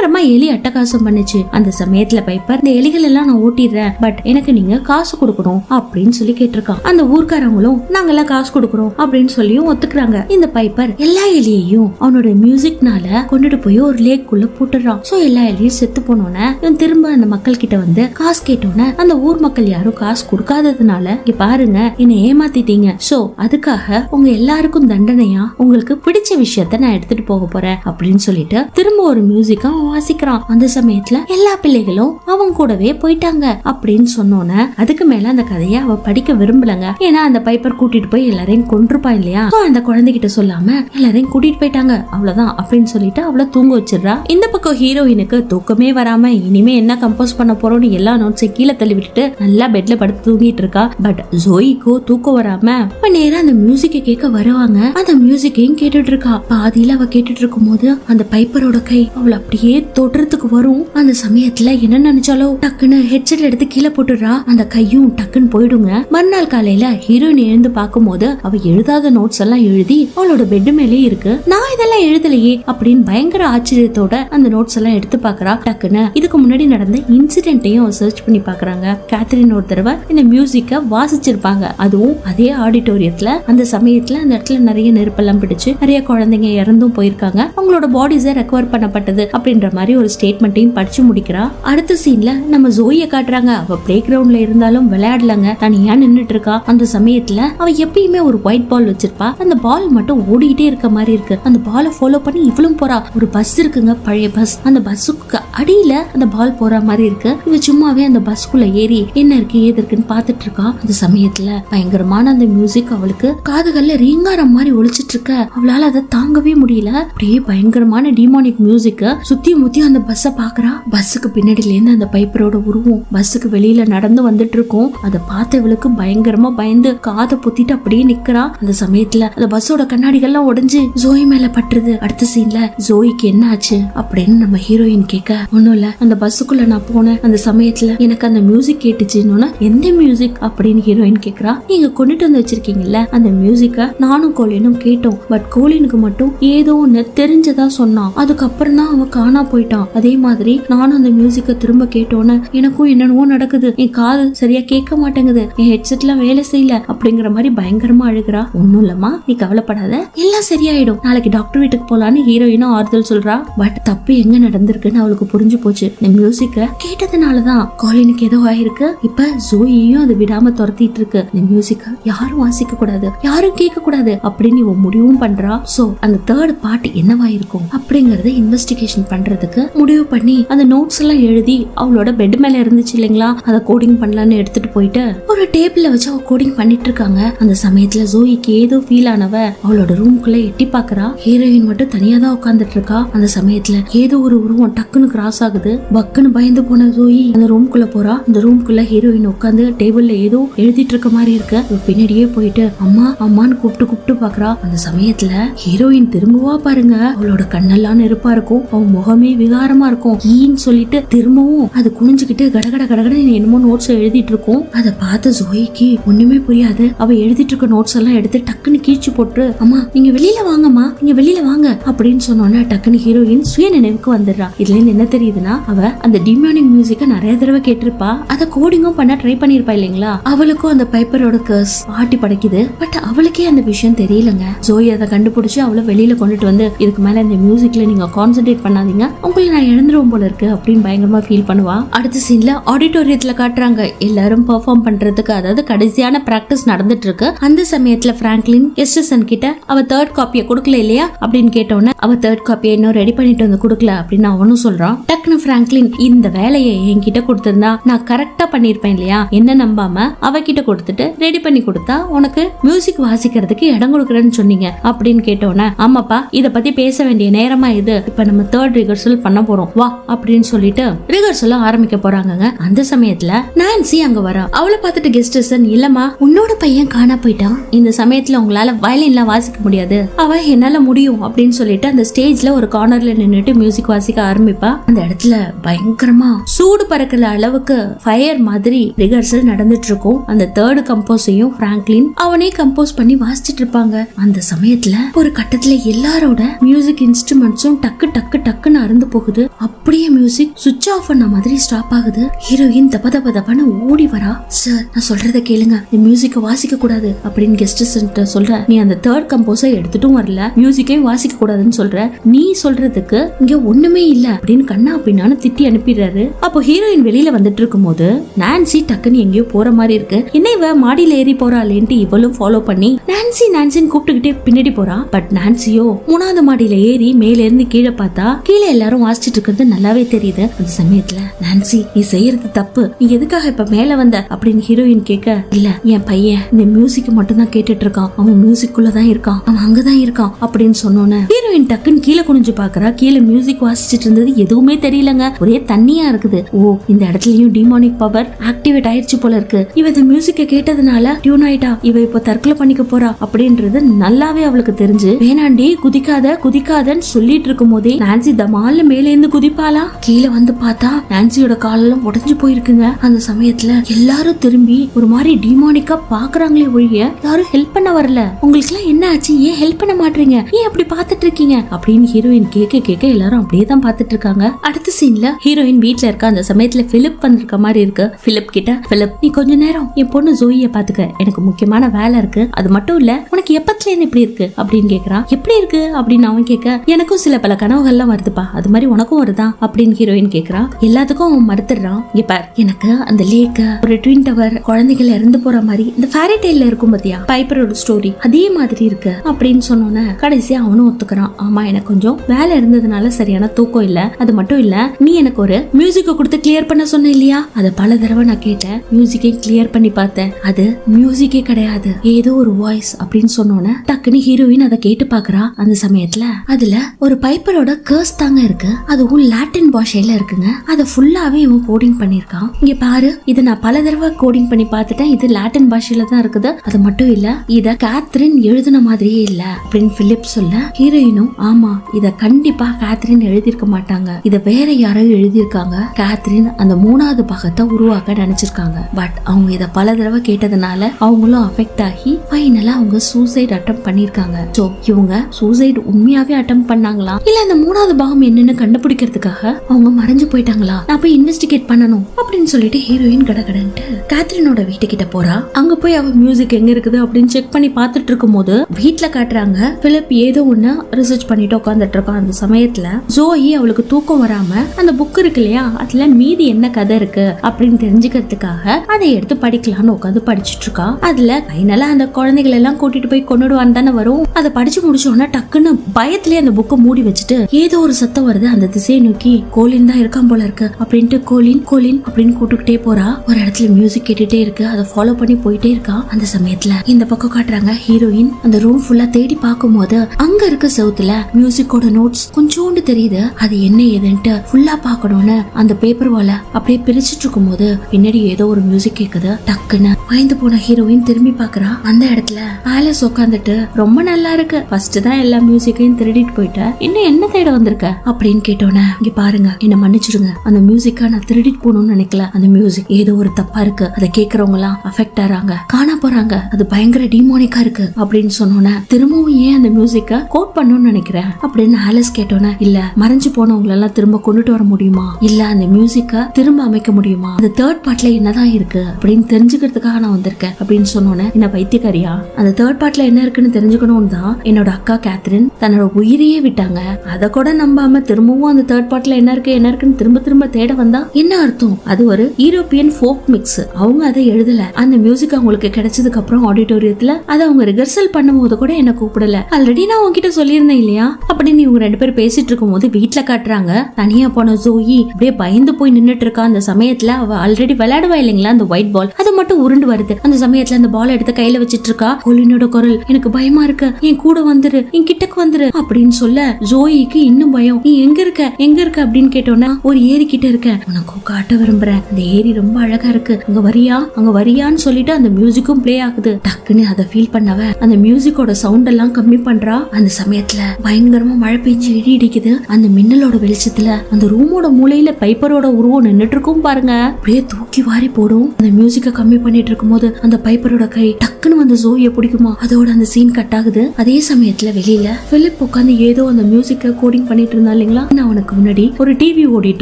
பயங்கரமா எலி அட்டகாசம் பண்ணுச்சு. அந்த சமயத்துல பைப்பர் இந்த எலிகள் எல்லாம் நான் ஓட்டிடுறேன் பட் எனக்கு நீங்க காசு கொடுக்கணும் அப்படின்னு சொல்லி கேட்டிருக்கான். அந்த ஊர்க்காரங்களும் நாங்கெல்லாம் காசு கொடுக்கறோம் அப்படின்னு சொல்லியும் ஒத்துக்கிறாங்க. இந்த பைப்பர் எல்லா எலியையும் அவனோட மியூசிக்னால கொண்டுட்டு போய் ஒரு லேக் குள்ள போட்டுறான். சோ எல்லா எலியும் செத்து போனோன்னே இவன் திரும்ப அந்த மக்கள் கிட்ட வந்து காசு கேட்டோன்னே அந்த ஊர் மக்கள் யாரும் காசு கொடுக்காததுனால இங்க பாருங்க என்னை ஏமாத்திட்டீங்க. சோ அதுக்காக உங்க எல்லாருக்கும் தண்டனையா உங்களுக்கு பிடிச்ச விஷயத்த நான் எடுத்துட்டு போக போறேன் அப்படின்னு சொல்லிட்டு திரும்ப ஒரு மியூசிக்கா வாசிக்கிறான். அந்த சமயத்துல எல்லா பிள்ளைகளும் அவன் கூடவே போயிட்டாங்க அப்படின்னு சொன்னோன்னே அதுக்கு மேல அந்த கதையை அவ படிக்க விரும்பலங்க. ஏன்னா அந்த பைப்பர் கூட்டிட்டு போய் எல்லாரையும் கொன்றுப்பா இல்லையா? அந்த குழந்தைகிட்ட சொல்லாம எல்லாரையும் கூட்டிட்டு போயிட்டாங்க. அவ்வளவுதான் அப்படின்னு சொல்லிட்டு அவளை தூங்க வச்சிடுறா. இந்த பக்கம் ஹீரோயினுக்கு தூக்கமே வராம இனிமே என்ன கம்போஸ் பண்ண போறோம்னு எல்லா நோட்ஸையும் கீழே தள்ளி விட்டுட்டு நல்லா பெட்ல படுத்து தூங்கிட்டு இருக்கா. பட் ஜோயிக்கோ தூக்கம் வராம இப்ப நேரம் அந்த மியூசிக்கை கேட்க வருவாங்க. அந்த மியூசிக்கையும் கேட்டுட்டு இருக்கா. பாதியில அவ கேட்டுட்டு இருக்கும் போது அந்த பைப்பரோட கை அவளை அப்படியே தொடுறதுக்கு வரும். அந்த சமயத்துல என்ன நினைச்சாலோ டக்குன்னு ஹெட்செட் எடுத்து கீழே போட்டுறா அந்த கையும் டக்குன்னு போயிடுங்க. மறுநாள் காலையில ஹீரோயின் எழுந்து பார்க்கும்போது அவ எழுதாத நோட்ஸ் எல்லாம் எழுதி அவளோட பெட் மேலேயே இருக்கு. நான் இதெல்லாம் எழுதலையே அப்படின்னு பயங்கர ஆச்சரியத்தோட அந்த நோட்ஸ் எல்லாம் எடுத்து பாக்குறா டக்குன்னு இதுக்கு முன்னாடி நடந்த இன்சிடென்ட்டையும் சர்ச் பண்ணி பாக்குறாங்க கேத்ரின் ஒரு தடவை இந்த மியூசிக்க வாசிச்சிருப்பாங்க. அதுவும் அதே ஆடிட்டோரியத்துல அந்த சமயத்துல அந்த இடத்துல நிறைய நெருப்பெல்லாம் பிடிச்சு நிறைய குழந்தைங்க இறந்தும் போயிருக்காங்க. அவங்களோட பாடிஸை ரெக்கவர் பண்ணப்பட்டது அப்படின்ற மாதிரி ஒரு ஸ்டேட்மெண்ட்டையும் படிச்சு முடிக்கிறா. அடுத்த சீன்ல நம்ம ஜோய காட்டுறாங்க. அவ பிளே கிரவுண்ட்ல இருந்தாலும் விளையாடலங்க. தனியா நின்னுட்டு இருக்கா. அந்த சமயத்துல அவ எப்பயுமே ஒரு ஒயிட் பால் வச்சிருப்பா. அந்த பால் மட்டும் ஓடிட்டே இருக்க மாதிரி இருக்கு. அந்த பாலை ஃபாலோ பண்ணி இவளும் போறா. ஒரு பஸ் இருக்குங்க பழைய பஸ் அந்த பஸ்ஸுக்கு அடியில அந்த பால் போற மாதிரி இருக்கு. இவ சும்மாவே அந்த பஸ்க்குள்ள ஏறி என்ன இருக்கு ஏது இருக்குன்னு பாத்துட்டு இருக்கா. அந்த சமயத்துல பயங்கரமான அந்த மியூசிக் அவளுக்கு காதுகள்ல ரீங்காரம் மாதிரி ஒழிச்சிட்டு இருக்க. அவளால அதை தாங்கவே முடியல. அப்படியே பயங்கரமான டிமானிக் மியூசிக்க சுத்தியும் முத்தி அந்த பஸ்ஸை பாக்குறா. பஸ்ஸுக்கு பின்னாடில இருந்து அந்த பைப்பரோட உருவம் பஸ்ஸுக்கு வெளியில நடந்து வந்துட்டு இருக்கும். அதை பார்த்த இவளுக்கு பயங்கரமா பயந்து காதை பொத்திட்டு அப்படியே நிக்கிறா. அந்த சமயத்துல அந்த பஸ்ஸோட கண்ணாடிகள்லாம் உடஞ்சு ஜோய் மேல பட்டுருது. அடுத்த சீன்ல ஜோய்க்கு என்ன ஆச்சு? அப்படின்னு நம்ம ஹீரோயின் கேட்க ஒன்னும் இல்ல. அந்த பஸ்ஸுக்குள்ள நான் போனேன். அந்த சமயத்துல எனக்கு அந்த மியூசிக் கேட்டுச்சுன்னு எந்த மியூசிக் அப்படின்னு ஹீரோயின் கேக்குறா நீங்க கொண்டுட்டு வந்து வச்சிருக்கீங்கல்ல அந்த மியூசிக்க நானும் கோலினும் கேட்டோம். பட் கோலினுக்கு மட்டும் ஏதோ ஒன்னு தெரிஞ்சதா சொன்னான். அதுக்கப்புறம் தான் அவன் காணா போயிட்டான். அதே மாதிரி நானும் அந்த மியூசிக்க திரும்ப கேட்டோன்னே எனக்கும் என்னென்னவோ நடக்குது. என் காது சரியா கேட்க மாட்டேங்குது. என் ஹெட்செட்லாம் வேலை செய்யல. அப்படிங்கிற மாதிரி பயங்கரமா அழுகுறா. ஒன்னும் இல்லம்மா நீ கவலைப்படாத. எல்லாம் சரியாயிடும். நாளைக்கு டாக்டர் வீட்டுக்கு போலான்னு ஹீரோயினும் ஆறுதல் சொல்றா. பட் தப்பு எங்க நடந்திருக்குன்னு அவளுக்கு புரிஞ்சு போச்சு. இந்த மியூசிக்க கேட்டதுனாலதான் காலினுக்கு ஏதோ ஆயிருக்கு. இப்ப ஜோயையும் அதை விடாம துரத்திட்டு இருக்கு. இந்த மியூசிக்க யாரும் வாசிக்க கூடாது. யாரும் கேட்க கூடாது. அப்படின்னு இவன் முடிவும் பண்றா. சோ அந்த தேர்ட் பார்ட் என்னவா இருக்கும் அப்படிங்கறத இன்வெஸ்டிகேஷன் பண்றதுக்கு முடிவு பண்ணி அந்த நோட்ஸ் எல்லாம் எழுதி அவளோட பெட் மேல இருந்துச்சு இல்லைங்களா? அதை கோடிங் பண்ணலான்னு எடுத்துட்டு போயிட்டு ஒரு டேபிள்ல வச்சு அவ கோடிங் பண்ணிட்டு இருக்காங்க. அந்த சமயத்துல ஜோயிக்கு ஏதோ ஃபீல் ஆனவ அவளோட ரூம்குள்ள எட்டி பாக்குறா. ஹீரோயின் மட்டும் தனியா தான் உட்காந்துட்டு இருக்கா. அந்த சமயத்துல ஏதோ ஒரு உருவம் டக்குன்னு கிராஸ் ஆகுது. பக்குன்னு பயந்து போன ஜோயி அந்த ரூம்குள்ள போறா. அந்த ரூம்குள்ள ஹீரோயின் உட்காந்து டேபிள்ல ஏதோ எழுதிட்டு இருக்க மாதிரி இருக்கு. பின்னாடியே போயிட்டு அம்மா அம்மான்னு கூப்பிட்டு கூப்பிட்டு பாக்குறா. அந்த சமயத்துல ஹீரோயின் திரும்பவா பாருங்க. அவளோட கண்ணெல்லாம் நெருப்பா இருக்கும். அவன் முகம் விகாரமா இருக்கும் ஈன்னு சொல்லிட்டு திரும்பவும் அது குனிஞ்சுக்கிட்டு கடகட கடகட என்னமோ நோட்ஸ் எழுதிட்டு இருக்கும். அதை பார்த்த ஜோய்க்கு ஒண்ணுமே புரியாது. அவ எழுதிட்டு இருக்க நோட்ஸ் எல்லாம் எடுத்து டக்குன்னு கீழ்ச்சி போட்டு அம்மா நீங்க வெளியில வாங்கம்மா. நீங்க வெளியில வாங்க. அப்படின்னு சொன்னோன்னே டக்குன்னு ஹீரோயின் சுய நினைவுக்கு வந்துடுறா. இதுல இருந்து என்ன தெரியுதுன்னா அவ அந்த டிமியானிக் மியூசிக்க நிறைய தடவை கேட்டிருப்பா. அதை கோடிங்கும் பண்ண ட்ரை பண்ணிருப்பா இல்லைங்களா? அவளுக்கும் அந்த பைப்பரோட கர்ஸ் ஆட்டி படைக்குது. பட் அவளுக்கே அந்த விஷயம் தெரியலங்க. ஜோய் அதை கண்டுபிடிச்சு அவளை வெளியில கொண்டுட்டு வந்து இதுக்கு மேல இந்த மியூசிக்ல நீங்க கான்சென்ட்ரேட் பண்ணாதீங்க. உங்களை நான் இழந்துருவோம் போல இருக்கு அப்படின்னு பயங்கரமா ஃபீல் பண்ணுவா. அடுத்த சீன்ல ஆடிட்டோரியத்துல காட்டுறாங்க. எல்லாரும் பெர்ஃபார்ம் பண்றதுக்கு அதாவது கடைசியான பிராக்டிஸ் நடந்துட்டு இருக்கு அந்த சமயத்துல பிராங்க்லின் எஸ்டன் கிட்ட அவ தேர்ட் காப்பியை கொடுக்கல இல்லையா? அப்படின்னு கேட்டோன்னே அவ தேர்ட் காப்பியை இன்னும் ரெடி பண்ணிட்டு வந்து கொடுக்கல அப்படின்னு அவனும் சொல்றான். டக்குனு பிராங்க்லின் இந்த வேலையை என்கிட்ட கொடுத்திருந்தா நான் கரெக்டா பண்ணிருப்பேன் இல்லையா? என்ன நம்பாம அவகிட்ட கொடுத்துட்டு ரெடி பண்ணி கொடுத்தா உனக்கு மியூசிக் வாசிக்கிறதுக்கு இடம் கொடுக்குறேன்னு சொன்னீங்க அப்படின்னு கேட்டோன்னே ஆமாப்பா இத பத்தி பேச வேண்டிய நேரமா இது. இப்ப நம்ம தேர்ட் ரிகர்ஸ் ரிஹர்சல் பண்ண போறோம். வா அப்படின்னு சொல்லிட்டு ரிகர்சல் ஆரம்பிக்க போறாங்கங்க. அந்த சமயத்துல நான்சி அங்க வரா. அவளை பார்த்துட்டு கெஸ்ட் டிக்டர்சன் இல்லம்மா உன்னோட பையன் காண போயிட்டான். இந்த சமயத்துல உங்களால வயலின்லாம் வாசிக்க முடியாது. அவ என்னால முடியும் அப்படின்னு சொல்லிட்டு அந்த ஸ்டேஜ்ல ஒரு கார்னர்ல நின்றுட்டு மியூசிக் வாசிக்க ஆரம்பிப்பா. அந்த இடத்துல பயங்கரமா சூடு பறக்கிற அளவுக்கு ஃபயர் மாதிரி ரிஹர்சல் நடந்துட்டு இருக்கும். அந்த தேர்டு கம்போஸையும் பிராங்க்லின் அவனே கம்போஸ் பண்ணி வாசிச்சிட்டு இருப்பாங்க. அந்த சமயத்துல ஒரு கட்டத்துல எல்லாரோட மியூசிக் இன்ஸ்ட்ருமெண்ட்ஸும் டக்கு டக்கு டக்குன்னு பறந்து போகுது. அப்படியே மியூசிக் சுவிட்ச் ஆஃப் பண்ண மாதிரி ஸ்டாப் ஆகுது. ஹீரோயின் தப தப தபன்னு ஓடி வரா. சார் நான் சொல்றத கேளுங்க. இந்த மியூசிக்க வாசிக்க கூடாது. அப்படின்னு கெஸ்ட் சொல்ற. நீ அந்த தேர்ட் கம்போஸை எடுத்துட்டும் வரல. மியூசிக்கையும் வாசிக்க கூடாதுன்னு சொல்ற. நீ சொல்றதுக்கு இங்க ஒண்ணுமே இல்ல. அப்படின்னு கண்ணா அப்படின்னு திட்டி அனுப்பிடுறாரு. அப்போ ஹீரோயின் வெளியில வந்துட்டு இருக்கும்போது நான்சி டக்குன்னு எங்கேயோ போற மாதிரி இருக்கு. என்ன இவ மாடியில ஏறி போறாளேன்ட்டு இவளும் ஃபாலோ பண்ணி நான்சி நான்சின்னு கூப்பிட்டுக்கிட்டே பின்னாடி போறா. பட் நான்சியோ மூணாவது மாடியில ஏறி மேல இருந்து கீழே பார்த்தா கீழே எல்லாரும் வாசிச்சிட்டு இருக்கிறது நல்லாவே தெரியுது. அந்த சமயத்துல நான்சி நீ செய்யறது தப்பு. நீ எதுக்காக இப்ப மேல வந்த? அப்படின்னு ஹீரோயின் கேட்க இல்ல என் பையன் இந்த மியூசிக் மட்டும் தான் கேட்டுட்டு இருக்கான். அவன் மியூசிக்குள்ள தான் இருக்கான். அவன் அங்கதான் இருக்கான். அப்படின்னு சொன்னோன்னே ஹீரோயின் டக்குன்னு கீழே குனிஞ்சு பாக்குறா. கீழே மியூசிக் வாசிச்சிட்டு இருந்தது எதுவுமே தெரியலங்க. ஒரே தண்ணியா இருக்குது. ஓ இந்த இடத்துலயும் டிமானிக் பவர் ஆக்டிவேட் ஆயிடுச்சு போல இருக்கு. இவ இந்த மியூசிக்க கேட்டதுனால டியூன் ஆயிட்டா. இவ இப்ப தற்கொலை பண்ணிக்க போறா அப்படின்றது நல்லாவே அவளுக்கு தெரிஞ்சு வேணாண்டி குதிக்காத குதிக்காதன்னு சொல்லிட்டு இருக்கும் போதே நான்சி தமால் மேல இருந்து குதிப்பாளா? கீழே வந்து பார்த்தா நான்சியோட காலெல்லாம் உடஞ்சு போயிருக்குங்க. அந்த சமயத்துல எல்லாரும் திரும்பி ஒரு மாதிரி டிமானிக்கா பாக்குறாங்களே ஒழிய யாரும் ஹெல்ப் பண்ண வரல. உங்களுக்கு எல்லாம் என்ன ஆச்சு? ஏன் ஹெல்ப் பண்ண மாட்டீங்க? ஏன் அப்படி பாத்துட்டு இருக்கீங்க? அப்படின்னு ஹீரோயின் கேட்க கேட்க எல்லாரும் அப்படியே தான் பாத்துட்டு இருக்காங்க. அடுத்த சீன்ல ஹீரோயின் வீட்டுல இருக்க? அந்த சமயத்துல பிலிப் வந்திருக்க மாதிரி இருக்கு. பிலிப் கிட்ட பிலிப் நீ கொஞ்ச நேரம் என் பொண்ணு ஜோயிய பாத்துக்க எனக்கு முக்கியமான வேலை இருக்கு. அது மட்டும் இல்ல உனக்கு எப்பத்துல இருந்து இப்படி இருக்கு? அப்படின்னு கேக்குறான். எப்படி இருக்கு? அப்படின்னு அவன் கேட்க எனக்கும் சில பல கனவுகள்லாம் வருதுப்பா. அது மாதிரி உனக்கும் வருதா அப்படின்னு ஹீரோயின் கேக்குறா. எல்லாத்துக்கும் அவன் மறுத்துடுறான். இங்க பார் எனக்கு அந்த லேக்க ஒரு ட்வின் டவர் குழந்தைகள் இறந்து போற மாதிரி இந்த ஃபேரி டெய்ல இருக்கும் பாத்தியா? பைப்பரோட ஸ்டோரி அதே மாதிரி இருக்கு அப்படின்னு சொன்னோன்னே கடைசியா அவனும் ஒத்துக்கிறான். ஆமா எனக்கு கொஞ்சம் வேலை இருந்ததுனால சரியான தூக்கம் இல்ல. அது மட்டும் இல்ல நீ எனக்கு ஒரு மியூசிக்க கொடுத்து கிளியர் பண்ண சொன்ன இல்லையா? அத பல தடவை நான் கேட்டேன். மியூசிக்கை கிளியர் பண்ணி பார்த்தேன். அது மியூசிக்கே கிடையாது. ஏதோ ஒரு வாய்ஸ் அப்படின்னு சொன்னோன்னே டக்குன்னு ஹீரோயின் அதை கேட்டு பாக்குறா அந்த சமயத்துல அதுல ஒரு பைப்பரோட கேர்ஸ் தாங்க இருக்கு? அதுவும் லாட்டின் பாஷையில இருக்குங்க. அதை ஃபுல்லாவே இவன் கோடிங் பண்ணிருக்கான் இங்க பாரு இதை நான் பல தடவை கோடிங் பண்ணி பார்த்துட்டேன். இது லாட்டின் பாஷையில தான் இருக்குது. அது மட்டும் இல்ல இத கேத்ரின் எழுதின மாதிரியே இல்ல. அப்படின்னு பிலிப் சொல்ல ஹீரோயினும் ஆமா இத கண்டிப்பா கேத்ரின் எழுதியிருக்க மாட்டாங்க. இத வேற யாரோ எழுதியிருக்காங்க. கேத்ரின் அந்த மூணாவது பாகத்தை உருவாக்க நினைச்சிருக்காங்க. பட் அவங்க இத பல தடவை கேட்டதுனால அவங்களும் அஃபெக்ட் ஆகி ஃபைனலா அவங்க சூசைட் அட்டம் பண்ணிருக்காங்க சோ இவங்க சூசைட் உண்மையாவே அட்டம் பண்ணாங்களா? இல்ல அந்த மூணாவது பாகம் என்னன்னு கண்டுபிடிக்கிறதுக்காக அவங்க மறைஞ்சு போயிட்டாங்களா? நான் போய் இன்வெஸ்டிகேட் பண்ணணும் அப்படின்னு சொல்லிட்டு ஹீரோயின் கடகடன்ட்டு கேத்ரினோட வீட்டுக்கிட்ட போறா. அங்க போய் அவ மியூசிக் எங்க இருக்குது அப்படின்னு செக் பண்ணி பார்த்துட்டு இருக்கும் போது வீட்டுல காட்டுறாங்க. பிலிப் ஏதோ ஒண்ணு ரிசர்ச் பண்ணிட்டு உட்காந்துட்டு இருக்கான் அந்த சமயத்துல. ஜோயி அவளுக்கு தூக்கம் வராம அந்த புக் இருக்கு இல்லையா? அதுல மீதி என்ன கதை இருக்கு அப்படின்னு தெரிஞ்சுக்கிறதுக்காக அதை எடுத்து படிக்கலாம்னு உட்காந்து படிச்சுட்டு இருக்கா. அதுல ஃபைனலா அந்த குழந்தைகள் எல்லாம் கூட்டிட்டு போய் கொண்டுடுவான்னு தானே வரும். அதை படிச்சு முடிச்சோன்னா டக்குன்னு பயத்திலே அந்த புக்கை மூடி வச்சுட்டு ஏதோ ஒரு சத்தம் வருது. அந்த திசையை நோக்கி கோலின் தான் இருக்கான் போல இருக்கு. அப்படின்ட்டு கோலின் கோலின் அப்படின்னு கூட்டுக்கிட்டே போறா. ஒரு இடத்துல மியூசிக் கேட்டுட்டே இருக்கு. அதை ஃபாலோ பண்ணி போயிட்டே இருக்கா. அந்த சமயத்துல இந்த பக்கம் காட்டுறாங்க ஹீரோயின் அந்த ரூம் ஃபுல்லா தேடி பார்க்கும்போது அங்க இருக்க செவுத்துல மியூசிக்கோட நோட்ஸ் கொஞ்சோண்டு தெரியுது. அது என்ன ஏதுன்ட்டு ஃபுல்லா பாக்கணும்னு அந்த பேப்பர் வால அப்படியே பிரிச்சுட்டு இருக்கும்போது பின்னாடி ஏதோ ஒரு மியூசிக் கேக்குது. டக்குன்னு பயந்து போன ஹீரோயின் திரும்பி பாக்குறா அந்த இடத்துல ஆலஸ் உட்காந்துட்டு ரொம்ப நல்லா இருக்கு. ஃபர்ஸ்ட் தான் எல்லா மியூசிக்கையும் திருடிட்டு போயிட்ட. இன்னும் என்ன தேட வந்திருக்க? அப்படின்னு கேட்டோன்னே இங்க பாருங்க. என்ன மன்னிச்சிடுங்க. அந்த மியூசிக்கா நான் திருடிட்டு போகணும்னு நினைக்கல. அந்த மியூசிக் ஏதோ ஒரு தப்பா இருக்கு. அதை கேட்கறவங்க எல்லாம் அஃபெக்ட் ஆறாங்க. காணா போறாங்க. அது பயங்கர டிமோனிக்கா இருக்கு. அப்படின்னு சொன்னோன்னே திரும்பவும் ஏன் அந்த மியூசிக்க கோட் பண்ணணும்னு நினைக்கிறேன்? அப்படின்னு ஆலஸ் கேட்டோன்னே இல்ல. மறைஞ்சு போனவங்களெல்லாம் திரும்ப கொண்டுட்டு வர முடியுமா? இல்ல அந்த மியூசிக்க திரும்ப அமைக்க முடியுமா? அந்த தேர்ட் பார்ட்ல என்னதான் இருக்கு? அப்படின்னு தெரிஞ்சுக்கிறதுக்காக நான் வந்திருக்கேன் அப்படின்னு சொன்னோன்னே என்ன பைத்தியக்காரியா? அந்த தேர்ட் பார்ட்ல என்ன இருக்குன்னு தெரிஞ்சுக்கணும் தான் என்னோட அக்கா கேத்ரின் தன்னோட உயிரையே விட்டாங்க. அதை கூட நம்பாம திரும்பவும் அந்த தேர்ட் பார்ட்ல என்ன இருக்கு என்ன இருக்குன்னு திரும்ப திரும்ப தேட வந்தா என்ன அர்த்தம்? அது ஒரு யூரோப்பியன் ஃபோக் மிக்ஸ் அவங்க அதை எழுதல. அந்த மியூசிக் அவங்களுக்கு கிடைச்சதுக்கு அப்புறம் ஆடிட்டோரியத்துல அதை அவங்க ரிஹர்சல் பண்ணும்போது கூட என்ன கூப்பிடல. ஆல்ரெடி நான் உங்ககிட்ட சொல்லியிருந்தேன் இல்லையா? அப்படின்னு இவங்க ரெண்டு பேரும் பேசிட்டு இருக்கும்போது வீட்டுல காட்டுறாங்க. தனியா போன ஜோயி அப்படியே பயந்து போய் நின்னுட்டு இருக்கா. அந்த சமயத்துல அவ ஆல்ரெடி விளையாடுவா இல்லைங்களா? அந்த ஒயிட் பால் அது மட்டும் உருண்டு சவுண்ட் வருது. அந்த சமயத்துல அந்த பால் எடுத்து கையில வச்சிட்டு இருக்கா கொலினோட குரல் எனக்கு பயமா இருக்கு. என் கூட வந்துரு என் கிட்டக்கு வந்துரு அப்படின்னு சொல்ல ஜோயிக்கு இன்னும் பயம். நீ எங்க இருக்க? எங்க இருக்க? அப்படின்னு கேட்டோம்னா ஒரு ஏரி கிட்ட இருக்க. உனக்கு காட்ட விரும்புறேன். அந்த ஏரி ரொம்ப அழகா இருக்கு. அங்க வரியா? அங்க வரியான்னு சொல்லிட்டு அந்த மியூசிக்கும் ப்ளே ஆகுது. டக்குன்னு அதை ஃபீல் பண்ணவ அந்த மியூசிக்கோட சவுண்ட் எல்லாம் கம்மி பண்றா. அந்த சமயத்துல பயங்கரமா மழை பெஞ்சு இடி இடிக்குது. அந்த மின்னலோட வெளிச்சத்துல அந்த ரூமோட மூலையில பைப்பரோட உருவம் நின்னுட்டு இருக்கும் பாருங்க. அப்படியே தூக்கி வாரி போடும். அந்த மியூசிக்க கம்மி பண்ணிட்டு இருக்கும்போது அந்த பைப்பரோட கை டக்குன்னு வந்து ஜோய பிடிக்குமா? அதோட அந்த சீன் கட் ஆகுது. அதே சமயத்துல வெளியில பிலிப் உட்காந்து ஏதோ அந்த மியூசிக்க கோடிங் பண்ணிட்டு இருந்தா இல்லைங்களா? நான் அவனுக்கு முன்னாடி ஒரு டிவி ஓடிட்டு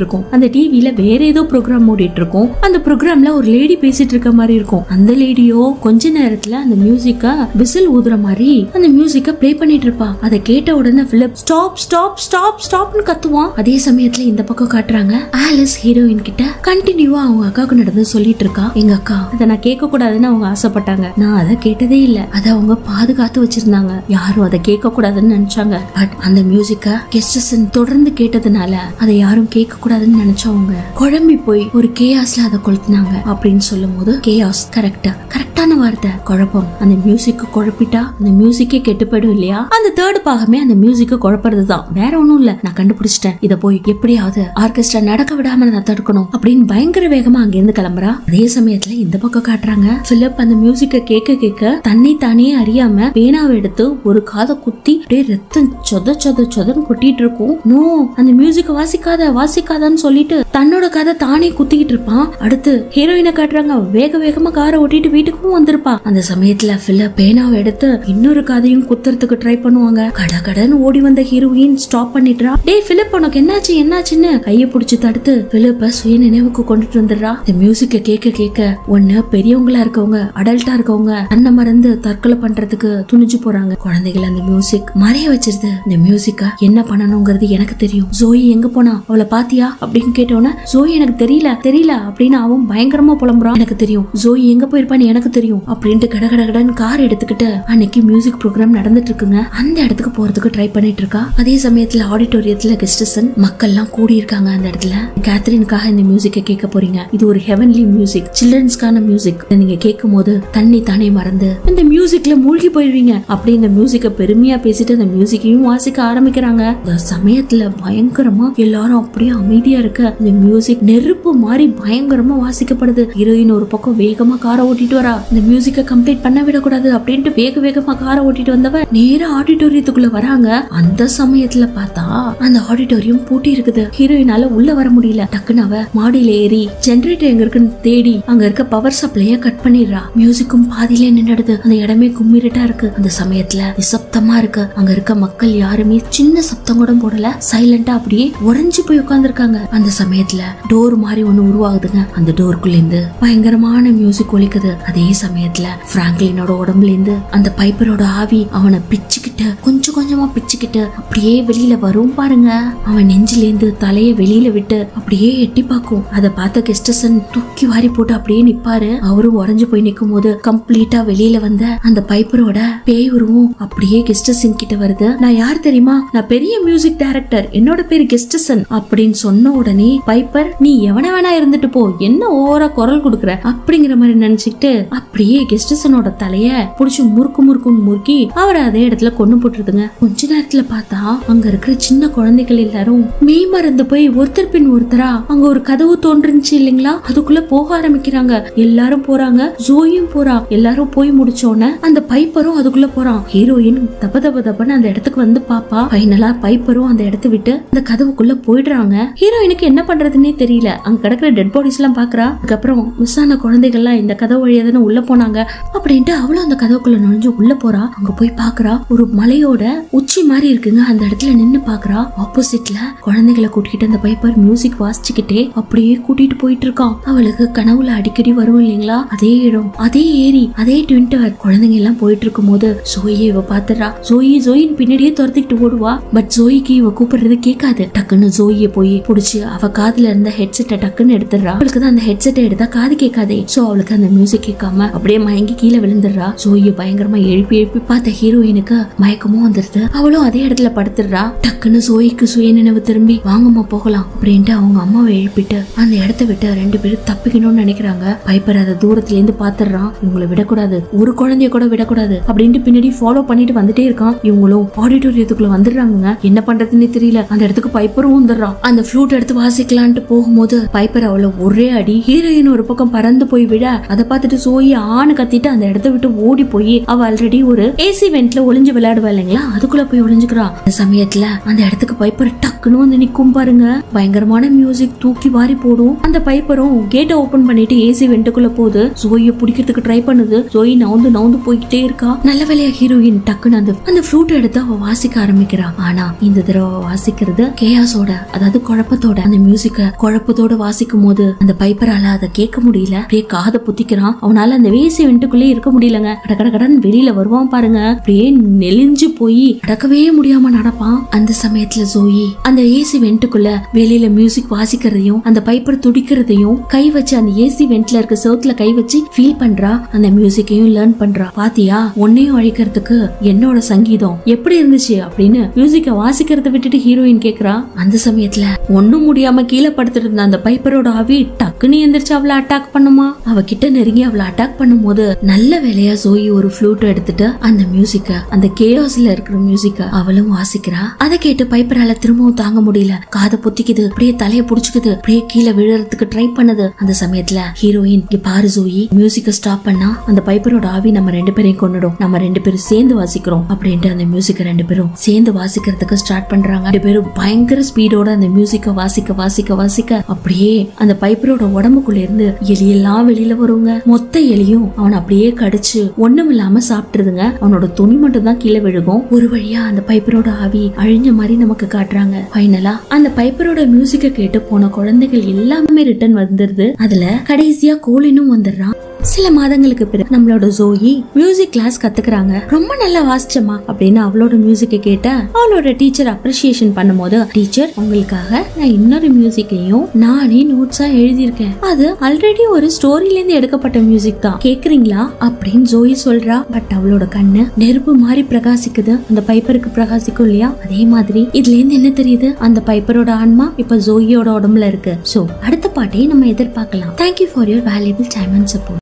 இருக்கும். அந்த டிவில வேற ஏதோ ப்ரோக்ராம் ஓடிட்டு இருக்கும். அந்த ப்ரோக்ராம்ல ஒரு லேடி பேசிட்டு இருக்க மாதிரி இருக்கும். அந்த லேடியோ கொஞ்ச நேரத்துல அந்த மியூசிக்க விசில் ஊதுற மாதிரி அந்த மியூசிக்க ப்ளே பண்ணிட்டு இருப்பா. அதை கேட்ட உடனே பிலிப் ஸ்டாப் ஸ்டாப் ஸ்டாப் ஸ்டாப்னு கத்துவான். அதே சமயத்துல இந்த பக்கம் காட்டுறாங்க. ஆலிஸ் ஹீரோயின் கிட்ட கண்டினியூவா அவங்க அக்காவுக்கு நடந்து சொல்லிட்டு இருக்கா. எங்க அக்கா அதை நான் கேட்க கூடாதுன்னு அவங்க ஆசைப்பட்டாங்க. நான் அதை கேட்டதே இல்ல. அதை அவங்க பாதுகாத்து வச்சிருந்தாங்க. யாரும் அதை கேட்க கூடாதுன்னு நினைச்சாங்க. பட் அந்த மியூசிக்க கெஸ்டசன் தொடர்ந்து கேட்டதுனால அதை யாரும் கேட்க கூடாதுன்னு நினைச்சவங்க குழம்பி போய் ஒரு கேஆஸ்ல அதை கொளுத்துனாங்க அப்படின்னு சொல்லும் போது கேஆஸ் கரெக்டா கரெக்டான வார்த்தை. குழப்பம். அந்த மியூசிக்கு குழப்பிட்டா அந்த மியூசிக்கே கெட்டு போயிடும் இல்லையா? அந்த தேர்ட் பாகமே அந்த மியூசிக்க குழப்பறது தான் வேற ஒண்ணும் இல்ல. நான் கண்டுபிடிச்சிட்டேன். இதை போய் எப்படியாவது ஆர்கெஸ்ட்ரா நடக்க விடாம நான் தடுக்கணும் அப்படின்னு பயங்கர வேகமா அங்கிருந்து கிளம்புறா. அதே சமயத்துல இந்த பக்கம் காட்டுறாங்க பிலிப் அந்த மியூசிக்கை கேட்க கேட்க தன்னை தானே அறியாம பேனாவை எடுத்து ஒரு காதை குத்தி அப்படியே ரத்தம் சொத சொத சொதன்னு கொட்டிட்டு இருக்கும். நோ அந்த மியூசிக்கை வாசிக்காத வாசிக்காதன்னு சொல்லிட்டு தன்னோட கதை தானே குத்திக்கிட்டு இருப்பான். அடுத்து ஹீரோயினை காட்டுறாங்க. வேக வேகமா காரை ஓட்டிட்டு வீட்டுக்கும் வந்திருப்பா. அந்த சமயத்துல ஃபில்ல பேனாவை எடுத்து இன்னொரு கதையும் குத்துறதுக்கு ட்ரை பண்ணுவாங்க. கட கடன்னு ஓடி வந்த ஹீரோயின் ஸ்டாப் பண்ணிடுறா. டேய் பிலிப் உனக்கு என்னாச்சு என்னாச்சுன்னு? கையை பிடிச்சி தடுத்து பிலிப்ப சுய நினைவுக்கு கொண்டுட்டு வந்துடுறா. இந்த மியூசிக்க கேட்க கேட்க ஒண்ணு பெரியவங்களா இருக்கவங்க அடல்ட்டா இருக்கவங்க தன்னை மறந்து தற்கொலை பண்றதுக்கு துணிஞ்சு போறாங்க. குழந்தைகள் அந்த மியூசிக் மறைய வச்சிருது. இந்த மியூசிக்க என்ன பண்ணணுங்கிறது எனக்கு தெரியும். ஜோயி எங்க போனா? அவளை பாத்தியா? அப்படின்னு கேட்டோன்னே ஜோயி எனக்கு தெரியல தெரியல அப்படின்னு அவன் பயங்கரமா புலம்புறான். எனக்கு தெரியும். ஜோயி எங்க போயிருப்பான்னு எனக்கு தெரியும் அப்படின்ட்டு கட கட கடன்னு கார் எடுத்துக்கிட்டு அன்னைக்கு மியூசிக் ப்ரோக்ராம் நடந்துட்டு இருக்குங்க. அந்த இடத்துக்கு போறதுக்கு ட்ரை பண்ணிட்டு இருக்கா. அதே சமயத்துல ஆடிட்டோரியத்துல கெஸ்டசன் மக்கள்லாம் கூடி இருக்காங்க அந்த இடத்துல. கேத்ரினுக்காக இந்த மியூசிக்கை கேட்க போறீங்க. இது ஒரு ஹெவன்லி மியூசிக் சில்ட்ரன்ஸ்க்கான மியூசிக் நீங்க கேட்கும் போது தண்ணி தானே மறந்து இந்த மியூசிக்ல மூழ்கி போயிடுவீங்க அப்படி இந்த மியூசிக்கை பெருமையா பேசிட்டு அந்த மியூசிக்கையும் வாசிக்க ஆரம்பிக்கிறாங்க. இந்த சமயத்துல பயங்கரமா எல்லாரும் அப்படியே அமைதியா இருக்க இந்த மியூசிக் நெருப்பு மாதிரி பயங்கரமா வாசிக்கப்படுது. ஹீரோயின் ஒரு பக்கம் வேகமா காரை ஓட்டிட்டு வரா இந்த மியூசிக்கை கம்ப்ளீட் பண்ண விடக்கூடாது அப்படின்ட்டு வேக வேகமா காரை ஓட்டிட்டு வந்தவ நேர ஆடிட்டோரியத்துக்குள்ள வராங்க. அந்த சமயத்துல பார்த்தா அந்த ஆடிட்டோரியம் பூட்டி இருக்குது. ஹீரோயினால உள்ள வர முடியல. டக்குன்னு அவ மாடியில ஏறி ஜென்ரேட்டர் எங்க இருக்குன்னு தேடி அங்க இருக்க பவர் சப்ளைய கட் பண்ணிடுறா. மியூசிக்கும் பாதியிலே நின்னுடுது. அந்த இடமே கும்மிரட்டா இருக்கு. அந்த சமயத்துல நிசப்தமா இருக்கு. அங்க இருக்க மக்கள் யாருமே சின்ன சப்தம் கூட போடல. சைலண்டா அப்படியே உறைஞ்சு போய் உட்காந்துருக்காங்க அந்த சமயத்துல டோர் மாதிரி ஒண்ணு உருவாகுதுங்க. அந்த டோருக்குள்ள இருந்து பயங்கரமான மியூசிக் ஒலிக்குது. அதே சமயத்துல பிராங்க்லினோட உடம்புல இருந்து அந்த பைப்பரோட ஆவி அவனை பிச்சுக்கிட்டு கொஞ்சம் கொஞ்சமா பிச்சுக்கிட்டு அப்படியே வெளியில வரும் பாருங்க. அவன் நெஞ்சில தலையை தலைய வெளியில விட்டு அப்படியே எட்டி பார்க்கும். அதை பார்த்த கெஸ்டசன் தூக்கி வாரி போட்டு அப்படியே நிப்பாரு. அவரும் உடஞ்சு போய் நிற்கும் போது கம்ப்ளீட்டா வெளியில வந்த அந்த பைப்பரோட பேய் உருவம் அப்படியே கெஸ்டசன் கிட்ட வருது. நான் யார் தெரியுமா? நான் பெரிய மியூசிக் டைரக்டர் என்னோட பேரு கெஸ்டசன் அப்படின்னு சொன்ன உடனே பைப்பர் நீ எவன வேணா இருந்துட்டு போ. என்ன ஓவரா குரல் கொடுக்குற? அப்படிங்கிற மாதிரி நினைச்சுக்கிட்டு அப்படியே கெஸ்டசனோட தலைய புடிச்சு முறுக்கு முறுக்குன்னு முறுக்கி அவரை அதே இடத்துல கொண்டு போட்டுருதுங்க. கொஞ்ச நேரத்துல பார்த்தா அங்க இருக்கிற சின்ன குழந்தைகள் எல்லாரும் மெய் மறந்து போய் ஒருத்தர் பின் ஒருத்தரா அங்க ஒரு கதவு தோன்றுச்சு இல்லைங்களா? அதுக்குள்ள போக ஆரம்பிக்கிறாங்க. எல்லாரும் போறாங்க ஜோயும் போறா எல்லாரும் போய் முடிச்சோடனே அந்த பைப்பரும் அதுக்குள்ள போறான். ஹீரோயின் தப்ப தப்ப தப்பன்னு அந்த இடத்துக்கு வந்து பாப்பா. ஃபைனலா பைப்பரும் அந்த இடத்த விட்டு அந்த கதவுக்குள்ள போயிடுறாங்க. ஹீரோயினுக்கு என்ன பண்றதுன்னே தெரியல. அங்க கிடக்குற டெட் பாடிஸ் எல்லாம் பாக்குறா. அதுக்கப்புறம் மிஸ் ஆன குழந்தைகள்லாம் இந்த கதவு வழியா தானே உள்ள போனாங்க. அப்படின்ட்டு அவளும் அந்த கதவுக்குள்ள நுழைஞ்சு உள்ள போறா. அங்க போய் பாக்குறா. ஒரு மலையோட உச்சி மாதிரி இருக்குங்க. அந்த இடத்துல நின்னு பாக்குறா. ஆப்போசிட்ல குழந்தைகளை கூட்டிக்கிட்டு அந்த பைப்பர் மியூசிக் வாசிச்சுக்கிட்டே அப்படியே கூட்டிட்டு போயிட்டு இருக்கான். அவளுக்கு கனவுல அடிக்கடி வரும் இல்லைங்களா? அதே இடம் அதே ஏரி அதே ட்வின் டவர் குழந்தைங்க எல்லாம் போயிட்டு இருக்கும் போது சோயை இவ பாத்துறா ஜோயி ஜோயின் பின்னாடியே துரத்திக்கிட்டு ஓடுவா. பட் ஜோயிக்கு இவ கூப்பிடுறது கேட்காது. டக்குன்னு ஜோயை போய் புடிச்சு அவ காதுல இருந்த ஹெட்செட்டை டக்குன்னு எடுத்துடுறா. அவளுக்கு தான் அந்த ஹெட்செட்டை எடுத்தா காது கேட்காதே. சோ அவளுக்கு அந்த மியூசிக் கேட்காம அப்படியே மயங்கி கீழே விழுந்துடுறா. ஜோயை பயங்கரமா எழுப்பி எழுப்பி பார்த்த ஹீரோயினுக்கு மயக்கமும் வந்துருது. அவளும் அதே இடத்துல படுத்துடுறா. டக்குன்னு ஜோயிக்கு சுய நினைவு திரும்பி வாங்கம்மா போகலாம். அப்படின்ட்டு அவங்க அம்மாவை எழுப்பிட்டு அந்த இடத்த விட்டு ரெண்டு பேரும் தப்பிக்கணும்னு நினைக்கிறாங்க. பயப்படாத அதை தூர தூரத்துல இருந்து பாத்துறான். இவங்களை விடக்கூடாது. ஒரு குழந்தைய கூட விடக்கூடாது. அப்படின்ட்டு பின்னாடி ஃபாலோ பண்ணிட்டு வந்துட்டே இருக்கான். இவங்களும் ஆடிட்டோரியத்துக்குள்ள வந்துடுறாங்க என்ன பண்றதுன்னு தெரியல. அந்த இடத்துக்கு பைப்பரும் வந்துடுறான். அந்த ஃப்ளூட் எடுத்து வாசிக்கலான்ட்டு போகும்போது பைப்பர் அவளை ஒரே அடி ஹீரோயின் ஒரு பக்கம் பறந்து போய் விட அதை பார்த்துட்டு சோயி ஆணு கத்திட்டு அந்த இடத்த விட்டு ஓடி போய் அவ ஆல்ரெடி ஒரு ஏசி வெண்ட்ல ஒளிஞ்சு விளையாடுவா இல்லைங்களா? அதுக்குள்ள போய் ஒளிஞ்சுக்கிறான் அந்த சமயத்துல அந்த இடத்துக்கு பைப்பர் டக்குன்னு வந்து நிக்கும் பாருங்க. பயங்கரமான மியூசிக் தூக்கி வாரி போடும். அந்த பைப்பரும் கேட்டை ஓபன் பண்ணிட்டு ஏசி வெண்ட்டுக்குள்ள போகுது. ஜோயை பிடிக்கிறதுக்கு ட்ரை பண்ணுது. ஜோயி நவுந்து நவுந்து போய்கிட்டே இருக்கா. நல்ல வேலையா ஹீரோயின் டக்குன்னு அந்த அந்த ஃப்ளூட் எடுத்து அவ வாசிக்க ஆரம்பிக்கிறா. ஆனா இந்த தடவை வாசிக்கிறது கேயாஸோட அதாவது குழப்பத்தோட. அந்த மியூசிக்க குழப்பத்தோட வாசிக்கும் போது அந்த பைப்பரால அதை கேட்க முடியல. அப்படியே காதை புத்திக்கிறான். அவனால அந்த ஏசி வெண்ட்டுக்குள்ளே இருக்க முடியலங்க. கட கட கடன் வெளியில வருவான் பாருங்க. அப்படியே நெளிஞ்சு போய் நடக்கவே முடியாம நடப்பான். அந்த சமயத்துல ஜோயி அந்த ஏசி வெண்ட்டுக்குள்ள வெளியில மியூசிக் வாசிக்கிறதையும் அந்த பைப்பர் துடிக்கிறதையும் கை வச்சு அந்த ஏசி வெண்ட்ல இருக்க சோத்துல கை வச்சு ஃபீல் பண்றா அந்த மியூசிக்கையும் லேர்ன் பண்றா. பாத்தியா? உன்னையும் அழிக்கிறதுக்கு என்னோட சங்கீதம் எப்படி இருந்துச்சு அப்படின்னு மியூசிக்க வாசிக்கிறத விட்டுட்டு ஹீரோயின் கேக்குறா. அந்த சமயத்துல ஒண்ணும் முடியாம கீழே படுத்துட்டு இருந்த அந்த பைப்பரோட ஆவி டக்குன்னு எந்திரிச்சு அவளை அட்டாக் பண்ணுமா? அவ கிட்ட நெருங்கி அவளை அட்டாக் பண்ணும்போது நல்ல வேலையா ஜோயி ஒரு ஃப்ளூட் எடுத்துட்டு அந்த மியூசிக்க அந்த கேஆஸ்ல இருக்கிற மியூசிக்க அவளும் வாசிக்கிறா. அதை கேட்டு பைப்பரால திரும்பவும் தாங்க முடியல. காதை பொத்திக்குது அப்படியே தலைய புடிச்சுக்குது அப்படியே கீழே விழுறதுக்கு ட்ரை பண்ணுது. அந்த சமயத்துல ஹீரோயின் இங்க பாரு ஜோயி மியூசிக்க ஸ்டாப் பண்ணா அந்த பைப்பரோட ஆவி நம்ம ரெண்டு பேரையும் கொன்னுடும். நம்ம ரெண்டு பேரும் சேர்ந்து வாசிக்கிறோம் அப்படின்ட்டு அந்த மியூசிக்க ரெண்டு பேரும் சேர்ந்து வாசிக்கிறதுக்கு ஸ்டார்ட் பண்றாங்க. ரெண்டு பேரும் பயங்கர ஸ்பீடோட அந்த மியூசிக்க வாசிக்க வாசிக்க வாசிக்க அப்படியே அந்த பைப்பரோட உடம்புக்குள்ள இருந்து எலியெல்லாம் வெளியில வருங்க. மொத்த எலியும் அவன் அப்படியே கடிச்சு ஒண்ணும் இல்லாம சாப்பிட்டுருதுங்க. அவனோட துணி மட்டும் தான் கீழே விழுகும். ஒரு வழியா அந்த பைப்பரோட ஆவி அழிஞ்ச மாதிரி நமக்கு காட்டுறாங்க. ஃபைனலா அந்த பைப்பரோட மியூசிக்க கேட்டு போன குழந்தைகள் எல்லாமே ரிட்டர்ன் வந்துருது. அதுல கடைசியா கோலினும் வந்துடுறான் சில மாதங்களுக்கு பிறகு நம்மளோட ஜோயி மியூசிக் கிளாஸ் கத்துக்கிறாங்க. ரொம்ப நல்லா வாசிச்சமா அப்படின்னு அவளோட மியூசிக்கை கேட்ட அவளோட டீச்சர் அப்ரிசியேஷன் பண்ணும்போது டீச்சர் உங்களுக்காக நான் இன்னொரு மியூசிக்கையும் நானே நோட்ஸா எழுதியிருக்கேன். அது ஆல்ரெடி ஒரு ஸ்டோரில இருந்து எடுக்கப்பட்ட மியூசிக் தான். கேக்குறீங்களா? அப்படின்னு ஜோயி சொல்றா. பட் அவளோட கண்ணு நெருப்பு மாதிரி பிரகாசிக்குது. அந்த பைப்பருக்கு பிரகாசிக்கும் இல்லையா? அதே மாதிரி இதுல இருந்து என்ன தெரியுது? அந்த பைப்பரோட ஆன்மா இப்ப ஜோயியோட உடம்புல இருக்கு. சோ அடுத்த பாட்டையும் நம்ம எதிர்பார்க்கலாம். Thank you for your valuable time and support